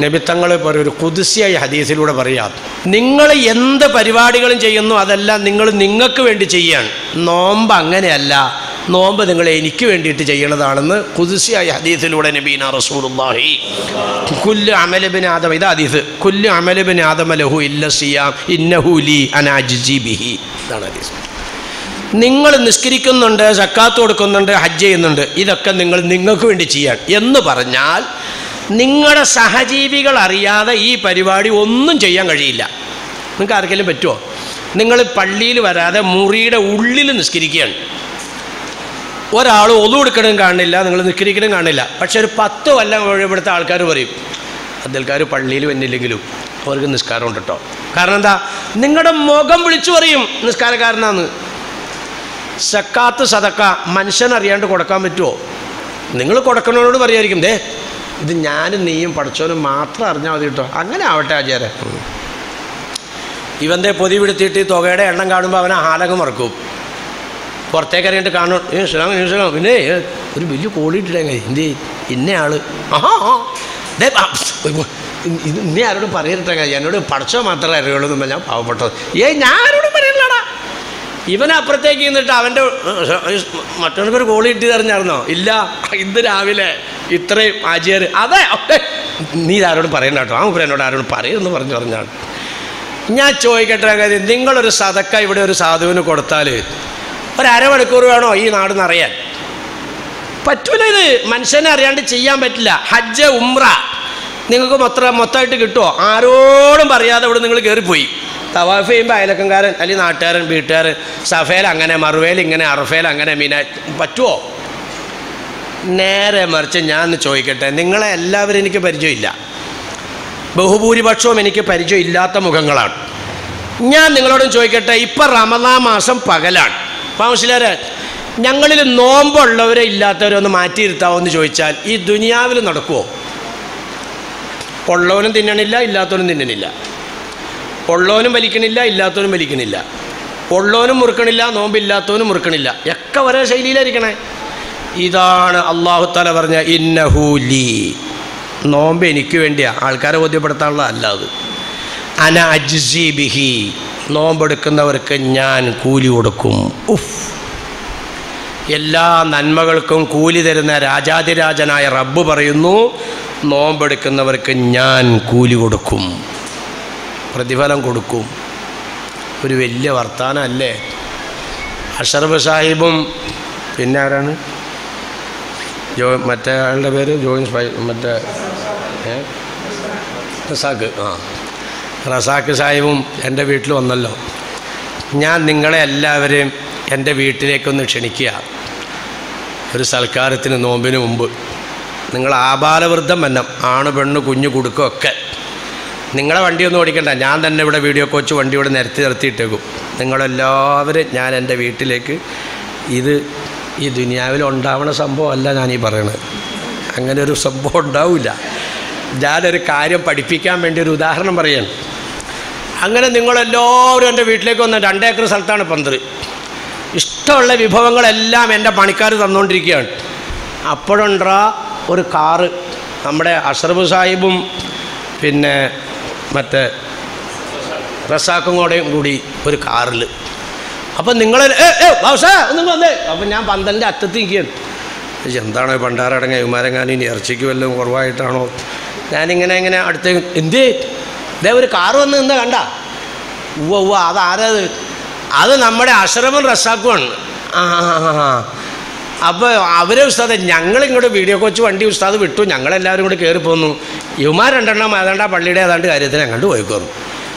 നബിത്തങ്ങൾ പറയും ഒരു കുതിസിയായി ഹദീസിലൂടെ പറയാം. നിങ്ങൾ എന്ത് പരിപാടികളും ചെയ്യുന്നു അതെല്ലാം നിങ്ങൾ നിങ്ങൾക്ക് വേണ്ടി ചെയ്യാണ്. നോമ്പ് അങ്ങനെയല്ല. നോമ്പ് നിങ്ങൾ എനിക്ക് വേണ്ടിയിട്ട് ചെയ്യണതാണെന്ന് കുതിസിയായ ഹദീസിലൂടെ നബീന റസൂലുള്ളാഹി. കുല്ല് അമലബിൻ ആദം ഇത് ഹദീസ്. കുല്ല് അമലബിൻ ആദമ ലഹു ഇല്ല സിയാം ഇന്നഹു ലി അനാജി ബിഹി. ഇതാണ് ഹദീസ്. നിങ്ങൾ നിസ്കരിക്കുന്നുണ്ട് സക്കാത്ത് കൊടുക്കുന്നുണ്ട് ഹജ്ജ് ചെയ്യുന്നുണ്ട്. ഇതൊക്കെ നിങ്ങൾ നിങ്ങൾക്ക് വേണ്ടി ചെയ്യാൻ. എന്ന് പറഞ്ഞാൽ നിങ്ങളുടെ സഹജീവികൾ അറിയാതെ ഈ പരിപാടി ഒന്നും ചെയ്യാൻ കഴിയില്ല. നിങ്ങൾക്ക് ആർക്കെങ്കിലും പറ്റുമോ നിങ്ങൾ പള്ളിയിൽ വരാതെ മുറിയുടെ ഉള്ളിൽ നിസ്കരിക്കുകയാണ്. ഒരാൾ ഒതു കൊടുക്കണം കാണില്ല നിങ്ങൾ നിസ്കരിക്കണം കാണില്ല. പക്ഷെ ഒരു പത്ത് കൊല്ലം ഇവിടുത്തെ ആൾക്കാർ പറയും അതിൽക്കാർ പള്ളിയിൽ വന്നില്ലെങ്കിലും അവർക്ക് നിസ്കാരം ഉണ്ട് കേട്ടോ കാരണം എന്താ? നിങ്ങളുടെ മുഖം വിളിച്ചു പറയും നിസ്കാരക്കാരനാന്ന്. സക്കാത്ത് സതക്ക മനുഷ്യനറിയാണ്ട് കൊടുക്കാൻ പറ്റുമോ നിങ്ങൾ കൊടുക്കണവരോട് പറയായിരിക്കും ദേ ഇത് ഞാനും നീയും പഠിച്ചവനും മാത്രം അറിഞ്ഞാൽ മതി കേട്ടോ. അങ്ങനെ ആവട്ടെ ആചാര്യ ഇവന്റെ പൊതി പിടുത്തിയിട്ട് ഈ തുകയുടെ എണ്ണം കാണുമ്പോൾ അവനെ ആലകം മറക്കും. പുറത്തേക്ക് അറിയിട്ട് കാണും. ഏ ശ്രീറാം പിന്നെ ഒരു വലിയ കോളിട്ടിട്ടേ എന്ത് ഇന്ന ആൾ. ആഹാ ഇന്നെ ആരോടും പറയരുട്ടേ എന്നോട് പഠിച്ചോ മാത്രമേ അറിയുള്ളൂ ഞാൻ പാവപ്പെട്ടത്. ഏ ഞാൻ ആരോടും പറയില്ലടാ ഇവൻ നിന്നിട്ട് അവന്റെ മറ്റൊരു കോളി ഇട്ടി ഇല്ല. ഇന്ന് രാവിലെ ഇത്രയും ആചാർ അതെ നീ ആരോട് പറയണ്ട കേട്ടോ. ആ ഉപരനോട് ആരോട് പറയുമെന്ന് പറഞ്ഞു പറഞ്ഞാണ്. ഞാൻ ചോദിക്കട്ടെ കാര്യം നിങ്ങളൊരു സതക്ക ഇവിടെ ഒരു സാധുവിന് കൊടുത്താൽ ഒരു അരമണിക്കൂർ വേണോ ഈ നാട് അറിയാൻ? പറ്റൂല ഇത്. മനുഷ്യനെ അറിയാണ്ട് ചെയ്യാൻ പറ്റില്ല. ഹജ്ജ് ഉംറ നിങ്ങൾക്ക് മൊത്തം മൊത്തമായിട്ട് കിട്ടുമോ ആരോടും പറയാതെ ഇവിടെ നിങ്ങൾ കയറിപ്പോയി തവാഫ് ചെയ്യുമ്പോൾ അയലക്കംകാരൻ അല്ലെങ്കിൽ നാട്ടുകാരൻ വീട്ടുകാരൻ സഫേൽ അങ്ങനെ മറുവേൽ ഇങ്ങനെ അറഫേൽ അങ്ങനെ മീന പറ്റുമോ നേരെ മറിച്ച് ഞാൻ ചോദിക്കട്ടെ. നിങ്ങളെ എല്ലാവരും എനിക്ക് പരിചയമില്ല. ബഹുഭൂരിപക്ഷവും എനിക്ക് പരിചയം ഇല്ലാത്ത മുഖങ്ങളാണ്. ഞാൻ നിങ്ങളോടും ചോദിക്കട്ടെ ഇപ്പം റമദാ മാസം പകലാണ്. പാമസിലാരെ ഞങ്ങളിൽ നോമ്പുള്ളവരെ ഇല്ലാത്തവരെ ഒന്ന് മാറ്റിയിരുത്താവോ എന്ന് ചോദിച്ചാൽ ഈ ദുനിയാവിൽ നടക്കുമോ ഉള്ളവനും തിന്നണില്ല ഇല്ലാത്തവനും തിന്നണില്ല. ഉള്ളവനും വലിക്കണില്ല ഇല്ലാത്തവനും വലിക്കണില്ല. ഉള്ളവനും മുറുക്കണില്ല നോമ്പില്ലാത്തവനും മുറുക്കണില്ല. ഒക്കെ ഒരേ ശൈലിയിലായിരിക്കണേ. ഇതാണ് അള്ളാഹു തല പറഞ്ഞ ഇന്നഹൂലി നോമ്പ് എനിക്ക് വേണ്ടിയാ. ആൾക്കാരെ ബോധ്യപ്പെടുത്താനുള്ള അല്ല അത്. അന അജ്സി ബിഹി. നോമ്പെടുക്കുന്നവർക്ക് ഞാൻ കൂലി കൊടുക്കും. ഉഫ്. എല്ലാ നന്മകൾക്കും കൂലി തരുന്ന രാജാതിരാജനായ റബ്ബ് പറയുന്നു നോമ്പെടുക്കുന്നവർക്ക് ഞാൻ കൂലി കൊടുക്കും. പ്രതിഫലം കൊടുക്കും. ഒരു വലിയ വർത്താനം അല്ലേ അഷറഫ് സാഹിബും പിന്നെ ആരാണ്? ജോ മറ്റേ ആളുടെ പേര് ജോയിൻസ് മറ്റേ? റസാക്ക് ആ. റസാക്ക് സാഹിബും എന്റെ വീട്ടിൽ വന്നല്ലോ. ഞാൻ നിങ്ങളെ എല്ലാവരെയും എന്റെ വീട്ടിലേക്കൊന്ന് ക്ഷണിക്കുക. ഒരു സൽക്കാരത്തിന് നോമ്പിന് മുമ്പ്. നിങ്ങൾ ആബാലവൃദ്ധം വന്നം. ആണ് പെണ്ണ് കുഞ്ഞു കൊടുക്കുകയൊക്കെ നിങ്ങളെ വണ്ടിയൊന്നും ഓടിക്കണ്ട. ഞാൻ തന്നെ ഇവിടെ വീഡിയോ കോച്ച് വണ്ടി ഇവിടെ നിരത്തി നിർത്തിയിട്ടേക്കും. നിങ്ങളെല്ലാവരും ഞാൻ എന്റെ വീട്ടിലേക്ക് ഇത് ഈ ദുനിയാവിൽ ഉണ്ടാവണ സംഭവമല്ല ഈ പറയണത്. അങ്ങനെ ഒരു സംഭവം ഉണ്ടാവില്ല. ഞാനൊരു കാര്യം പഠിപ്പിക്കാൻ വേണ്ടി ഒരു ഉദാഹരണം പറയാണ്. അങ്ങനെ നിങ്ങളെല്ലാവരും എന്റെ വീട്ടിലേക്ക് വന്ന രണ്ടേക്കർ സ്ഥലത്താണ് പന്തൽ ഇഷ്ടമുള്ള വിഭവങ്ങളെല്ലാം എന്റെ പണിക്കാർ തന്നുകൊണ്ടിരിക്കുകയാണ്. അപ്പോഴുണ്ടാ ഒരു കാറ് നമ്മുടെ അഷറഫ് സാഹിബും പിന്നെ മറ്റേ റസാക്കും കൂടെയും കൂടി ഒരു കാറിൽ അപ്പം നിങ്ങളെ ഒന്ന് വന്നേ. അപ്പം ഞാൻ പന്തലിന്റെ അറ്റത്ത് നിൽക്കുകയാണ് എന്താണ് പണ്ടാരടങ്ങ വിമാനങ്ങാനും ഇനി ഇറച്ചിക്ക് വല്ലതും കുറവായിട്ടാണോ? ഞാനിങ്ങനെ ഇങ്ങനെ അടുത്തേക്ക് എന്തേ ഇതേ ഒരു കാറ് വന്ന് നിന്ന കണ്ട. ഉവ്വ ഉവ്വ അതാരത് അത് നമ്മുടെ അഷറഫും റസാക്കുമാണ് ആ അപ്പോൾ അവരെ ഉസ്താദ് ഞങ്ങളിങ്ങോട്ട് വീഡിയോ കോച്ച് വണ്ടി ഉസ്താദ് വിട്ടു. ഞങ്ങളെല്ലാവരും കൂടി കയറി പോന്നു. ഇവമാർ രണ്ടെണ്ണം ഏതാണ്ട് പള്ളിയുടെ ഏതാണ്ട് കാര്യത്തിന് അങ്ങോട്ട് പോയിക്കോന്നു.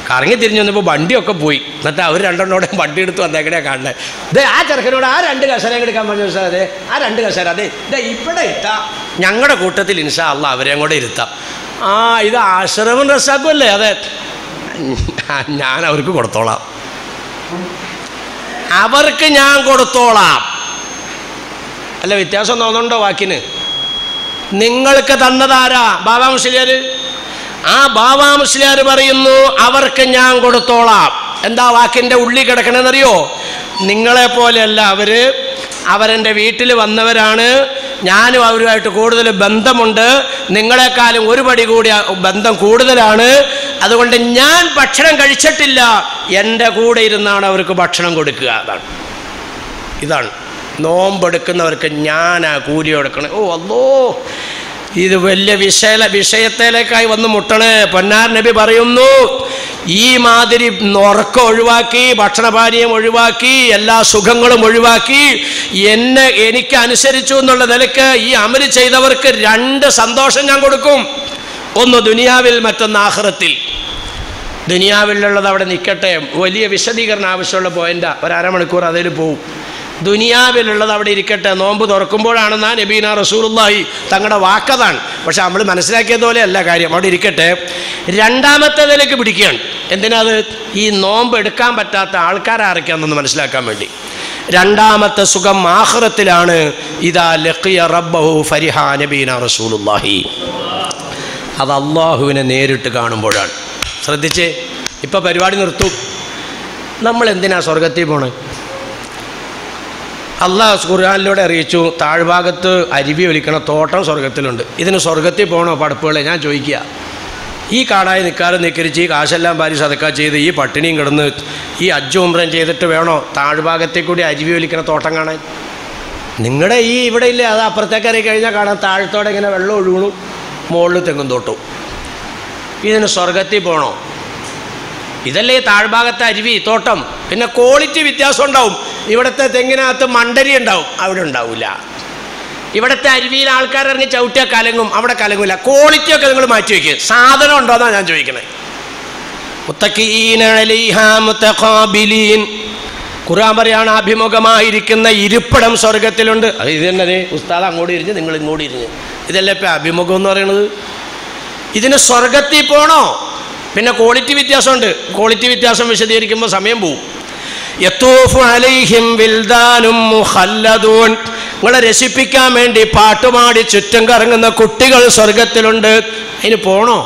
കറങ്ങി തിരിഞ്ഞു വന്നപ്പോൾ വണ്ടിയൊക്കെ പോയി. എന്നിട്ട് അവർ രണ്ടെണ്ണോടെ വണ്ടി എടുത്ത് വന്നേക്കടെയാണ് കാണുന്നത് ദേ ആ ചെറുക്കനോട് ആ രണ്ട് കസേര എടുക്കാൻ പറഞ്ഞു സാർ അതെ ആ രണ്ട് കസേര അതെ ദേ ഇവിടെ ഇട്ടാ. ഞങ്ങളുടെ കൂട്ടത്തിൽ ഇൻഷാ അല്ല അവരെയും കൂടെ ഇരുത്താം. ആ ഇത് ആശ്രമം റസാക്കും അല്ലേ? അതെ. ഞാൻ അവർക്ക് കൊടുത്തോളാം. അവർക്ക് ഞാൻ കൊടുത്തോളാം. അല്ല വ്യത്യാസം തോന്നുന്നുണ്ടോ വാക്കിന്? നിങ്ങൾക്ക് തന്നതാരാ? ബാബാ മുസ്ലിയാർ ആ ബാബാ മുസ്ലിയാർ പറയുന്നു അവർക്ക് ഞാൻ കൊടുത്തോളാം. എന്താ വാക്കിന്റെ ഉള്ളി കിടക്കണമെന്നറിയോ നിങ്ങളെ പോലെയല്ല അവർ അവരെന്റെ വീട്ടിൽ വന്നവരാണ്. ഞാനും അവരുമായിട്ട് കൂടുതൽ ബന്ധമുണ്ട്. നിങ്ങളെക്കാളും ഒരു പടി കൂടി ബന്ധം കൂടുതലാണ്. അതുകൊണ്ട് ഞാൻ ഭക്ഷണം കഴിച്ചിട്ടില്ല. എന്റെ കൂടെ ഇരുന്നാണ് അവർക്ക് ഭക്ഷണം കൊടുക്കുക. അതാണ്. ഇതാണ്. നോമ്പെടുക്കുന്നവർക്ക് ഞാനാ കൂലി കൊടുക്കണം ഓ അല്ലോ ഇത് വലിയ വിഷയ വിഷയത്തിലേക്കായി വന്ന് മുട്ടണേ. പൊന്നാർ നബി പറയുന്നു ഈ മാതിരി ഉറക്കം ഒഴിവാക്കി ഭക്ഷണപാനീയം ഒഴിവാക്കി എല്ലാ സുഖങ്ങളും ഒഴിവാക്കി എന്നെ എനിക്ക് അനുസരിച്ചു എന്നുള്ള നിലയ്ക്ക് ഈ അമൽ ചെയ്തവർക്ക് രണ്ട് സന്തോഷം ഞാൻ കൊടുക്കും. ഒന്ന് ദുനിയാവിൽ മറ്റൊന്ന് ആഹ്റത്തിൽ. ദുനിയാവിലുള്ളത് അവിടെ നിൽക്കട്ടെ വലിയ വിശദീകരണം ആവശ്യമുള്ള പോയിന്റാ. ഒരു അരമണിക്കൂർ അതിൽ പോവും. ദുനിയാവിലുള്ളത് അവിടെ ഇരിക്കട്ടെ. നോമ്പ് തുറക്കുമ്പോഴാണ് ഞാൻ നബീന റസൂലുള്ളാഹി തങ്ങളുടെ വാക്കതാണ്. പക്ഷെ നമ്മൾ മനസ്സിലാക്കിയത് പോലെ അല്ല കാര്യം. അവിടെ ഇരിക്കട്ടെ. രണ്ടാമത്തേതിലേക്ക് പിടിക്കുകയാണ്. എന്തിനാ അത് ഈ നോമ്പ് എടുക്കാൻ പറ്റാത്ത ആൾക്കാരാരൊക്കെയാണെന്ന് മനസ്സിലാക്കാൻ വേണ്ടി. രണ്ടാമത്തെ സുഖം ആഹ്റത്തിലാണ്. ഇതാ ലഖിയ റബ്ബഹു ഫരിഹ നബീന റസൂലുള്ളാഹി. അത് അള്ളാഹുവിനെ നേരിട്ട് കാണുമ്പോഴാണ്. ശ്രദ്ധിച്ച്? ഇപ്പം പരിപാടി നിർത്തും. നമ്മൾ എന്തിനാ സ്വർഗത്തിൽ പോണേ? അള്ളാഹ് ഖുർആാനിലൂടെ അറിയിച്ചു താഴ്ഭാഗത്ത് അരുവി ഒലിക്കണ തോട്ടം സ്വർഗത്തിലുണ്ട് ഇതിന് സ്വർഗത്തിൽ പോകണോ പടപ്പുകളെ? ഞാൻ ചോദിക്കുക. ഈ കാടായി നിൽക്കാതെ നിക്കരിച്ച് ഈ കാശെല്ലാം പാരി സതക്ക ചെയ്ത് ഈ പട്ടിണിയും കിടന്ന് ഈ അജ്ജു ഉമ്രൻ ചെയ്തിട്ട് വേണോ താഴ്ഭാഗത്തെ കൂടി അരുവി ഒലിക്കണ തോട്ടം കാണാൻ? നിങ്ങളുടെ ഈ ഇവിടെ ഇല്ലേ അത് അപ്പുറത്തേക്ക് ഇറങ്ങി കഴിഞ്ഞാൽ കാണാം താഴത്തോടെ ഇങ്ങനെ വെള്ളം ഒഴുകണു മുകളിൽ തെങ്ങും തോട്ടും. ഇതിന് സ്വർഗത്തിൽ പോകണോ ഇതല്ലേ താഴ്ഭാഗത്തെ അരുവി തോട്ടം. പിന്നെ ക്വാളിറ്റി വ്യത്യാസം ഉണ്ടാവും. ഇവിടുത്തെ തെങ്ങിനകത്ത് മണ്ടരി ഉണ്ടാവും. അവിടെ ഉണ്ടാവില്ല ഇവിടുത്തെ അരുവിയിൽ ആൾക്കാർ ഇറങ്ങി ചവിട്ടിയാൽ കലങ്ങും. അവിടെ കലങ്ങില്ല ക്വാളിറ്റി ഒക്കെ നിങ്ങൾ മാറ്റി വയ്ക്കുക സാധനം ഉണ്ടോ എന്നാണ് ഞാൻ ചോദിക്കണേ. ഖുറാൻ പറയാണ് അഭിമുഖമായിരിക്കുന്ന ഇരിപ്പിടം സ്വർഗത്തിലുണ്ട് അത് ഇത് തന്നെ ഉസ്താദ് അങ്ങോട്ട് ഇരിഞ്ഞ് നിങ്ങൾ ഇങ്ങോട്ട് ഇരിഞ്ഞ്. ഇതല്ലേ ഇപ്പം അഭിമുഖം എന്ന് പറയുന്നത് ഇതിന് സ്വർഗത്തിൽ പോണോ? പിന്നെ ക്വാളിറ്റി വ്യത്യാസമുണ്ട്. ക്വാളിറ്റി വ്യത്യാസം വിശദീകരിക്കുമ്പോൾ സമയം പോവും. അലൈഹിം നിങ്ങളെ രസിപ്പിക്കാൻ വേണ്ടി പാട്ടുപാടി ചുറ്റും കറങ്ങുന്ന കുട്ടികൾ സ്വർഗത്തിലുണ്ട് അതിന് പോണോ?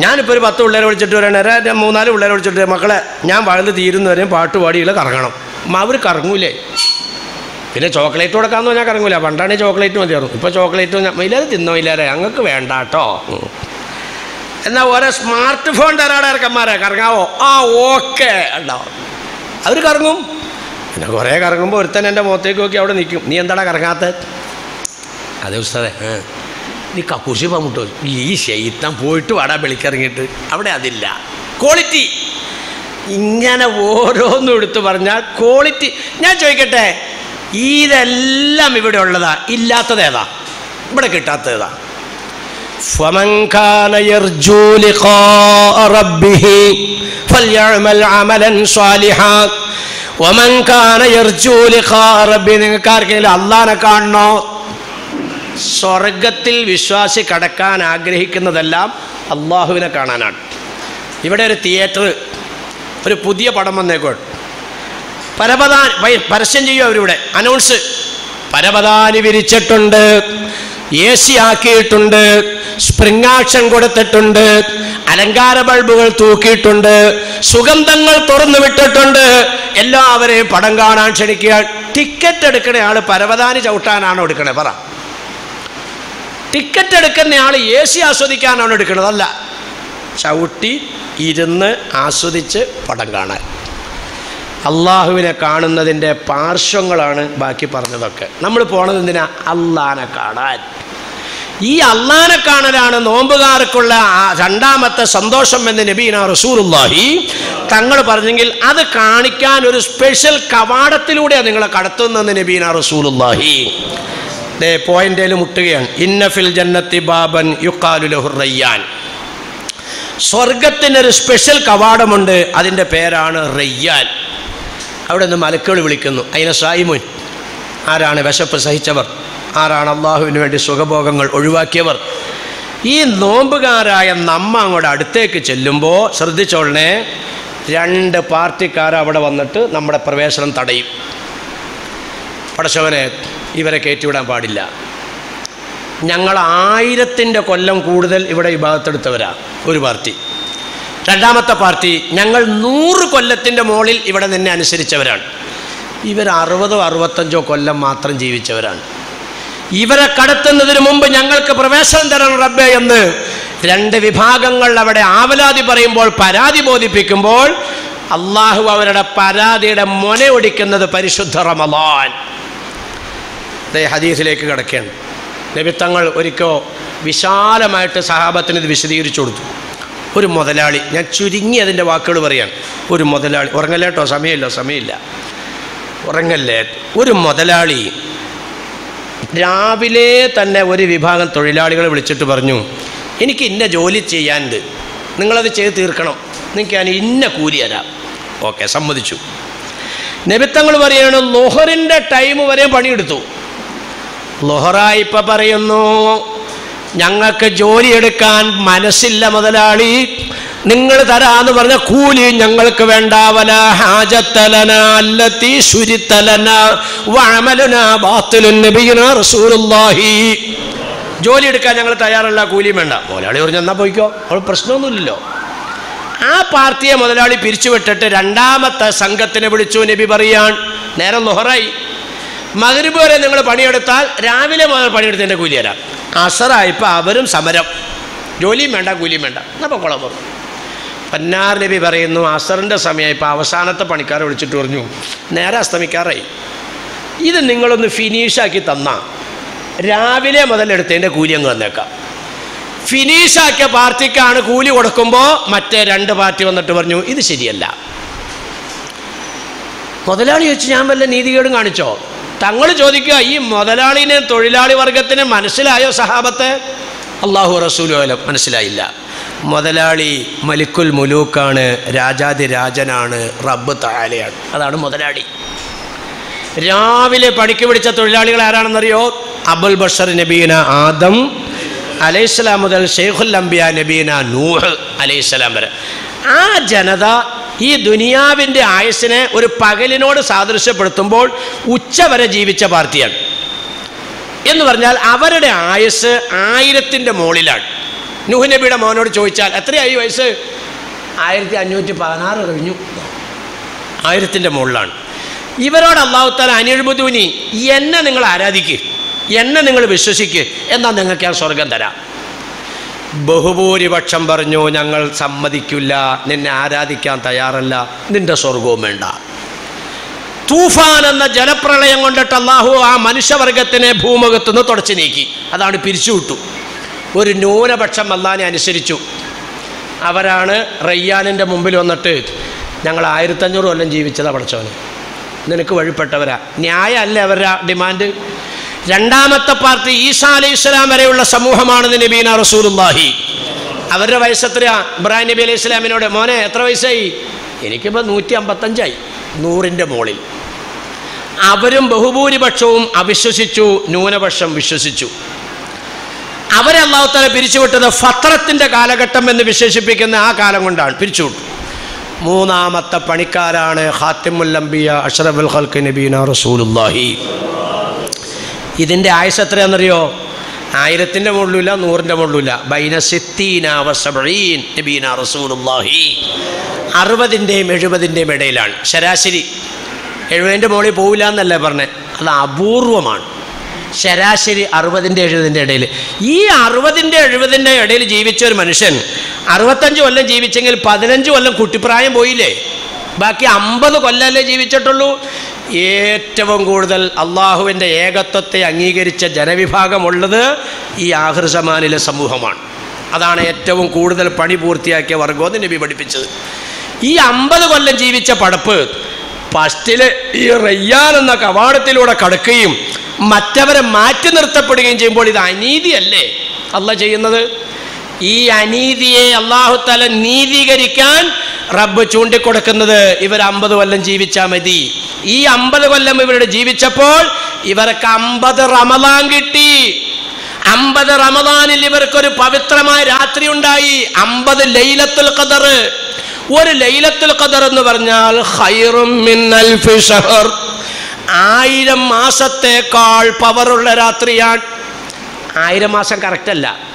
ഞാനിപ്പോൾ ഒരു പത്ത് പിള്ളേരെ വിളിച്ചിട്ട് വരണേ. മൂന്നാൽ പിള്ളേരെ വിളിച്ചിട്ട് മക്കളെ ഞാൻ വഴുത് തീരുന്നവരെയും പാട്ട് പാടിയില്ല കറങ്ങണം. അവർ കറങ്ങൂലേ? പിന്നെ ചോക്ലേറ്റ് കൊടുക്കാമെന്ന് പറഞ്ഞാൽ കറങ്ങൂല. പണ്ടാണ് ചോക്ലേറ്റ് മതിയായിരുന്നു. ഇപ്പോൾ ചോക്ലേറ്റ് ഇല്ലാതെ തിന്നോ ഇല്ലാതെ? അങ്ങക്ക് വേണ്ട കേട്ടോ എന്നാൽ ഓരോ സ്മാർട്ട് ഫോൺ തരാടെ കറങ്ങാവോ? ആ ഓക്കെ ഉണ്ടാവും അവർ കറങ്ങും. പിന്നെ കുറേ കറങ്ങുമ്പോൾ ഒരുത്തൻ എന്റെ മുഖത്തേക്ക് നോക്കി അവിടെ നിൽക്കും. നീ എന്താടാ കറങ്ങാത്തത് അതെ ഉസ്താദേ. നീ കക്കൂശി പമ്മിട്ടോ ഈ ശൈത്താൻ പോയിട്ട് വാടാ വെളിക്കിറങ്ങിയിട്ട്. അവിടെ അതില്ല. ക്വാളിറ്റി ഇങ്ങനെ ഓരോന്നും എടുത്തു പറഞ്ഞാൽ ക്വാളിറ്റി ഞാൻ ചോദിക്കട്ടെ ഇതെല്ലാം ഇവിടെ ഉള്ളതാ? ഇല്ലാത്തതേതാ ഇവിടെ കിട്ടാത്തതേതാ فمن كان يرجو لقاء ربه فليعمل عملا صالحا ومن كان يرجو لقاء ربه നിങ്ങൾക്ക് ആർക്കെങ്കിലും അള്ളാനെ കാണണോ സ്വർഗത്തിൽ വിശ്വാസി കടക്കാൻ ആഗ്രഹിക്കുന്നതെല്ലാം അള്ളാഹുവിനെ കാണാനാണ് ഇവിടെ ഒരു തിയേറ്റർ ഒരു പുതിയ പടം വന്നേക്കോട്ട് പരപതാൻ വൈ- പരസ്യം ചെയ്യും അവരിവിടെ അനൗൺസ് പരപതാനി വിരിച്ചിട്ടുണ്ട് എ സി ആക്കിയിട്ടുണ്ട് സ്പ്രിംഗ് ആക്ഷൻ കൊടുത്തിട്ടുണ്ട് അലങ്കാര ബൾബുകൾ തൂക്കിയിട്ടുണ്ട് സുഗന്ധങ്ങൾ തുറന്നു വിട്ടിട്ടുണ്ട്. എല്ലാവരെയും പടം കാണാൻ ക്ഷണിക്കുക. ടിക്കറ്റ് എടുക്കുന്ന ആൾ പരവതാനി ചവിട്ടാനാണോ എടുക്കണേ? പറ. ടിക്കറ്റ് എടുക്കുന്ന ആൾ എ സി ആസ്വദിക്കാനാണോ എടുക്കുന്നത് അല്ല. ചവിട്ടി ഇരുന്ന് ആസ്വദിച്ച് പടം കാണാൻ. അള്ളാഹുവിനെ കാണുന്നതിന്റെ പാർശ്വങ്ങളാണ് ബാക്കി പറഞ്ഞതൊക്കെ. നമ്മൾ പോണത് എന്തിനാ? അള്ളാനെ കാണാൻ. ഈ അള്ളാനെ കാണലാണ് നോമ്പുകാർക്കുള്ള രണ്ടാമത്തെ സന്തോഷം എന്ന് നബീന റസൂറുല്ലാഹി തങ്ങൾ പറഞ്ഞെങ്കിൽ അത് കാണിക്കാൻ ഒരു സ്പെഷ്യൽ കവാടത്തിലൂടെയാണ് നിങ്ങളെ കടത്തുന്നത് നബീന റസൂലുല്ലാഹി ദേ പോയിന്റേൽ മുട്ടുകയാണ്. ഇന്നഫിൽ ജന്നത്തി ബാബൻ യുക്കാലു ലഹുർ റയ്യാൻ. സ്വർഗത്തിനൊരു സ്പെഷ്യൽ കവാടമുണ്ട്. അതിന്റെ പേരാണ് റയ്യാൻ. അവിടെ നിന്ന് മലക്കുകൾ വിളിക്കുന്നു. അതിനെ സായിമുൻ? ആരാണ് വിശപ്പ് സഹിച്ചവർ? ആരാണ് അള്ളാഹുവിന് വേണ്ടി സുഖഭോഗങ്ങൾ ഒഴിവാക്കിയവർ? ഈ നോമ്പുകാരായ നമ്മ അങ്ങോട്ട് അടുത്തേക്ക് ചെല്ലുമ്പോൾ ശ്രദ്ധിച്ചോളണേ രണ്ട് പാർട്ടിക്കാർ അവിടെ വന്നിട്ട് നമ്മുടെ പ്രവേശനം തടയും. പടശവനെ ഇവരെ കയറ്റിവിടാൻ പാടില്ല. ഞങ്ങൾ ആയിരത്തിന്റെ കൊല്ലം കൂടുതൽ ഇവിടെ വിഭാഗത്തെടുത്തവരാ ഒരു പാർട്ടി. രണ്ടാമത്തെ പാർട്ടി ഞങ്ങൾ നൂറ് കൊല്ലത്തിന്റെ മുകളിൽ ഇവിടെ നിന്നെ അനുസരിച്ചവരാണ്. ഇവർ അറുപതോ അറുപത്തഞ്ചോ കൊല്ലം മാത്രം ജീവിച്ചവരാണ്. ഇവരെ കടത്തുന്നതിന് മുമ്പ് ഞങ്ങൾക്ക് പ്രവേശനം തരണം റബ്ബേ എന്ന് രണ്ട് വിഭാഗങ്ങൾ അവിടെ ആവലാതി പറയുമ്പോൾ പരാതി ബോധിപ്പിക്കുമ്പോൾ അള്ളാഹു അവരുടെ പരാതിയുടെ മൊന ഒടിക്കുന്നത് പരിശുദ്ധ റമലാൻ ഹദീസിലേക്ക് കിടക്കുകയാണ്. നബിത്തങ്ങൾ ഒരിക്കോ വിശാലമായിട്ട് സഹാബത്തിന് ഇത് വിശദീകരിച്ചു കൊടുത്തു. ഒരു മുതലാളി. ഞാൻ ചുരുങ്ങി അതിന്റെ വാക്കുകൾ പറയാൻ ഒരു മുതലാളി. ഉറങ്ങല്ലേട്ടോ സമയമില്ല സമയമില്ല. ഉറങ്ങല്ലേ? ഒരു മുതലാളി രാവിലെ തന്നെ ഒരു വിഭാഗം തൊഴിലാളികളെ വിളിച്ചിട്ട് പറഞ്ഞു എനിക്ക് ഇന്ന ജോലി ചെയ്യാനുണ്ട്. നിങ്ങളത് ചെയ്ത് തീർക്കണം. നിങ്ങൾക്ക് ഞാൻ ഇന്ന കൂലി തരാം. ഓക്കെ സമ്മതിച്ചു. നിമിത്തങ്ങൾ പറയാണ് ലൊഹറിന്റെ ടൈം വരെ പണിയെടുത്തു. ഇപ്പം പറയുന്നു ഞങ്ങൾക്ക് ജോലിയെടുക്കാൻ മനസ്സില്ല മുതലാളി. നിങ്ങൾ തരാന്ന് പറഞ്ഞ കൂലി ഞങ്ങൾക്ക് വേണ്ടാവല ഹാജത്തലന അല്ലത്തി ശുരിത്തലന വഴമലുന ബാത്തിലുൻ നബിയുന ജോലി എടുക്കാൻ ഞങ്ങൾ തയ്യാറല്ല കൂലിയും വേണ്ട. മുതലാളി പറഞ്ഞു എന്നാ പോയിക്കോ? അവൾ പ്രശ്നമൊന്നുമില്ലല്ലോ. ആ പാർട്ടിയെ മുതലാളി പിരിച്ചുവിട്ടിട്ട് രണ്ടാമത്തെ സംഘത്തിനെ വിളിച്ചു നബി പറയാൻ നേരം ലൊഹറായി. മകരുപോലെ നിങ്ങൾ പണിയെടുത്താൽ രാവിലെ മുതൽ പണിയെടുത്തതിന്റെ കൂലി തരാം അസറായപ്പോൾ അവരും സമരം. ജോലിയും വേണ്ട കൂലിയും വേണ്ട. അപ്പോൾ കുളം വന്നു പന്നാർ നബി പറയുന്നു അസറിന്റെ സമയമായപ്പോൾ അവസാനത്തെ പണിക്കാരെ വിളിച്ചിട്ട് പറഞ്ഞു നേരെ അസ്തമിക്കാറായി. ഇത് നിങ്ങളൊന്ന് ഫിനിഷാക്കി തന്നാൽ രാവിലെ എന്റെ കൂലി അങ്ങ് വന്നേക്കാം ഫിനിഷാക്കിയ പാർട്ടിക്കാണ് കൂലി കൊടുക്കുമ്പോൾ മറ്റേ രണ്ട് പാർട്ടി വന്നിട്ട് പറഞ്ഞു ഇത് ശരിയല്ല. മുതലാളി വെച്ച് ഞാൻ വല്ല നീതികേടും കാണിച്ചോ? തങ്ങൾ ചോദിക്കുക ഈ മുതലാളിനെ തൊഴിലാളി വർഗത്തിന് മനസ്സിലായോ സഹാബത്തെ? അള്ളാഹു റസൂലു മനസ്സിലായില്ല. മുതലാളി മലിക്കുൽ മുലൂക്കാണ് രാജാതിരാജനാണ് റബ്ബ് താലയാണ് അതാണ് മുതലാളി. രാവിലെ പണിക്ക് പിടിച്ച തൊഴിലാളികൾ ആരാണെന്നറിയോ? അബുൽ ബഷർ നബീന ആദം അലൈഹിസ്സലാം മുതൽ ഷെയ്ഖുൽ അംബിയ നബീന നൂഹ് അലൈഹിസ്സലാം വരെ. ആ ജനത ഈ ദുനിയാവിന്റെ ആയുസ്സിനെ ഒരു പകലിനോട് സാദൃശ്യപ്പെടുത്തുമ്പോൾ ഉച്ച വരെ ജീവിച്ച പാർട്ടിയാണ്. എന്ന് പറഞ്ഞാൽ അവരുടെ ആയുസ് ആയിരത്തിന്റെ മുകളിലാണ്. നൂഹ് നബിയുടെ മോനോട് ചോദിച്ചാൽ എത്രയായി വയസ്സ്? ആയിരത്തി അഞ്ഞൂറ്റി പതിനാറ് കഴിഞ്ഞു. ആയിരത്തിന്റെ മുകളിലാണ്. ഇവരോട് അള്ളാഹുത്താല അനിഴ്ബുദൂനി എന്നെ നിങ്ങൾ ആരാധിക്കുക എന്നെ നിങ്ങൾ വിശ്വസിക്കുക എന്നാൽ നിങ്ങൾക്ക് ആ സ്വർഗം തരാം. ബഹുഭൂരിപക്ഷം പറഞ്ഞു ഞങ്ങൾ സമ്മതിക്കില്ല നിന്നെ ആരാധിക്കാൻ തയ്യാറല്ല നിന്റെ സ്വർഗവും വേണ്ട. തൂഫാൻ എന്ന ജലപ്രളയം കൊണ്ടിട്ട് അള്ളാഹു ആ മനുഷ്യവർഗത്തിനെ ഭൂമുഖത്തുനിന്ന് തുടച്ചു നീക്കി. അതാണ് പിരിച്ചുവിട്ടു ഒരു ന്യൂനപക്ഷം അല്ലാനെ അനുസരിച്ചു. അവരാണ് റയ്യാനിന്റെ മുമ്പിൽ വന്നിട്ട് ഞങ്ങൾ ആയിരത്തഞ്ഞൂറ് കൊല്ലം ജീവിച്ചതാണ് പഠിച്ചവന് നിനക്ക് വഴിപ്പെട്ടവരാ. ന്യായമല്ലേ അവരുടെ ഡിമാൻഡ്? രണ്ടാമത്തെ പാർട്ടി ഈസാ അലൈഹി ഇസ്ലാം വരെയുള്ള സമൂഹമാണ് നബീന റസൂലുല്ലാഹി അവരുടെ വയസ്സ് എത്രയാ ഇബ്രാഹിം നബി അലൈഹി ഇസ്ലാമിനോട് മോനെ എത്ര വയസ്സായി? എനിക്കിപ്പോൾ നൂറ്റി അമ്പത്തഞ്ചായി നൂറിന്റെ മുകളിൽ അവരും ബഹുഭൂരിപക്ഷവും അവിശ്വസിച്ചു ന്യൂനപക്ഷം വിശ്വസിച്ചു. അവരെ പിരിച്ചുവിട്ടത് ഫത്രത്തിന്റെ കാലഘട്ടം എന്ന് വിശേഷിപ്പിക്കുന്ന ആ കാലം കൊണ്ടാണ്. പിരിച്ചുവിട്ടു. മൂന്നാമത്തെ പണിക്കാരാണ് ഹാത്തിമുല്ലംബിയ അഷറഫുൽ ഹൽക്ക് നബീന റസൂലുല്ലാഹി ഇതിന്റെ ആയുസ് എത്രയാണെന്നറിയോ? ആയിരത്തിന്റെ മുകളിലില്ല നൂറിന്റെ മുകളിലില്ല. ബൈന അറുപതിന്റെയും എഴുപതിന്റെയും ഇടയിലാണ്. ശരാശരി. എഴുപതിന്റെ മുകളിൽ പോവില്ല എന്നല്ലേ പറഞ്ഞത് അത് അപൂർവമാണ്. ശരാശരി അറുപതിന്റെ എഴുപതിന്റെ ഇടയിൽ. ഈ അറുപതിന്റെ എഴുപതിന്റെ ഇടയിൽ ജീവിച്ച ഒരു മനുഷ്യൻ അറുപത്തഞ്ച് കൊല്ലം ജീവിച്ചെങ്കിൽ പതിനഞ്ച് കൊല്ലം കുട്ടിപ്രായം പോയില്ലേ? ബാക്കി അമ്പത് കൊല്ലല്ലേ ജീവിച്ചിട്ടുള്ളൂ. ഏറ്റവും കൂടുതൽ അള്ളാഹുവിന്റെ ഏകത്വത്തെ അംഗീകരിച്ച ജനവിഭാഗമുള്ളത് ഈ ആഹൃസമാനിലെ സമൂഹമാണ്. അതാണ് ഏറ്റവും കൂടുതൽ പണി പൂർത്തിയാക്കിയ വർഗമെന്ന് നബി പഠിപ്പിച്ചത്. ഈ അമ്പത് കൊല്ലം ജീവിച്ച പടപ്പ് ഫസ്റ്റിൽ ഈ റയ്യാൻ എന്ന കവാടത്തിലൂടെ കടക്കുകയും മറ്റവരെ മാറ്റി നിർത്തപ്പെടുകയും ചെയ്യുമ്പോൾ ഇത് അനീതിയല്ലേ? അല്ല ചെയ്യുന്നത്. ഈ അനീതിയെ അള്ളാഹുത്തല നീതീകരിക്കാൻ റബ്ബ് ചൂണ്ടിക്കൊടുക്കുന്നത് ഇവർ അമ്പത് കൊല്ലം ജീവിച്ചാൽ മതി. ഈ അമ്പത് കൊല്ലം ഇവരുടെ ജീവിച്ചപ്പോൾ ഇവർക്ക് അമ്പത് റമദാൻ കിട്ടി. അമ്പത് റമദാനിൽ ഇവർക്കൊരു പവിത്രമായ രാത്രി ഉണ്ടായി. അമ്പത് ലൈലത്തുൽ ഖദർ. ഒരു ലൈലത്തുൽ ഖദർ എന്ന് പറഞ്ഞാൽ ഹൈറും ആയിരം മാസത്തേക്കാൾ പവറുള്ള രാത്രിയാണ്. ആയിരം മാസം കറക്റ്റ് അല്ല.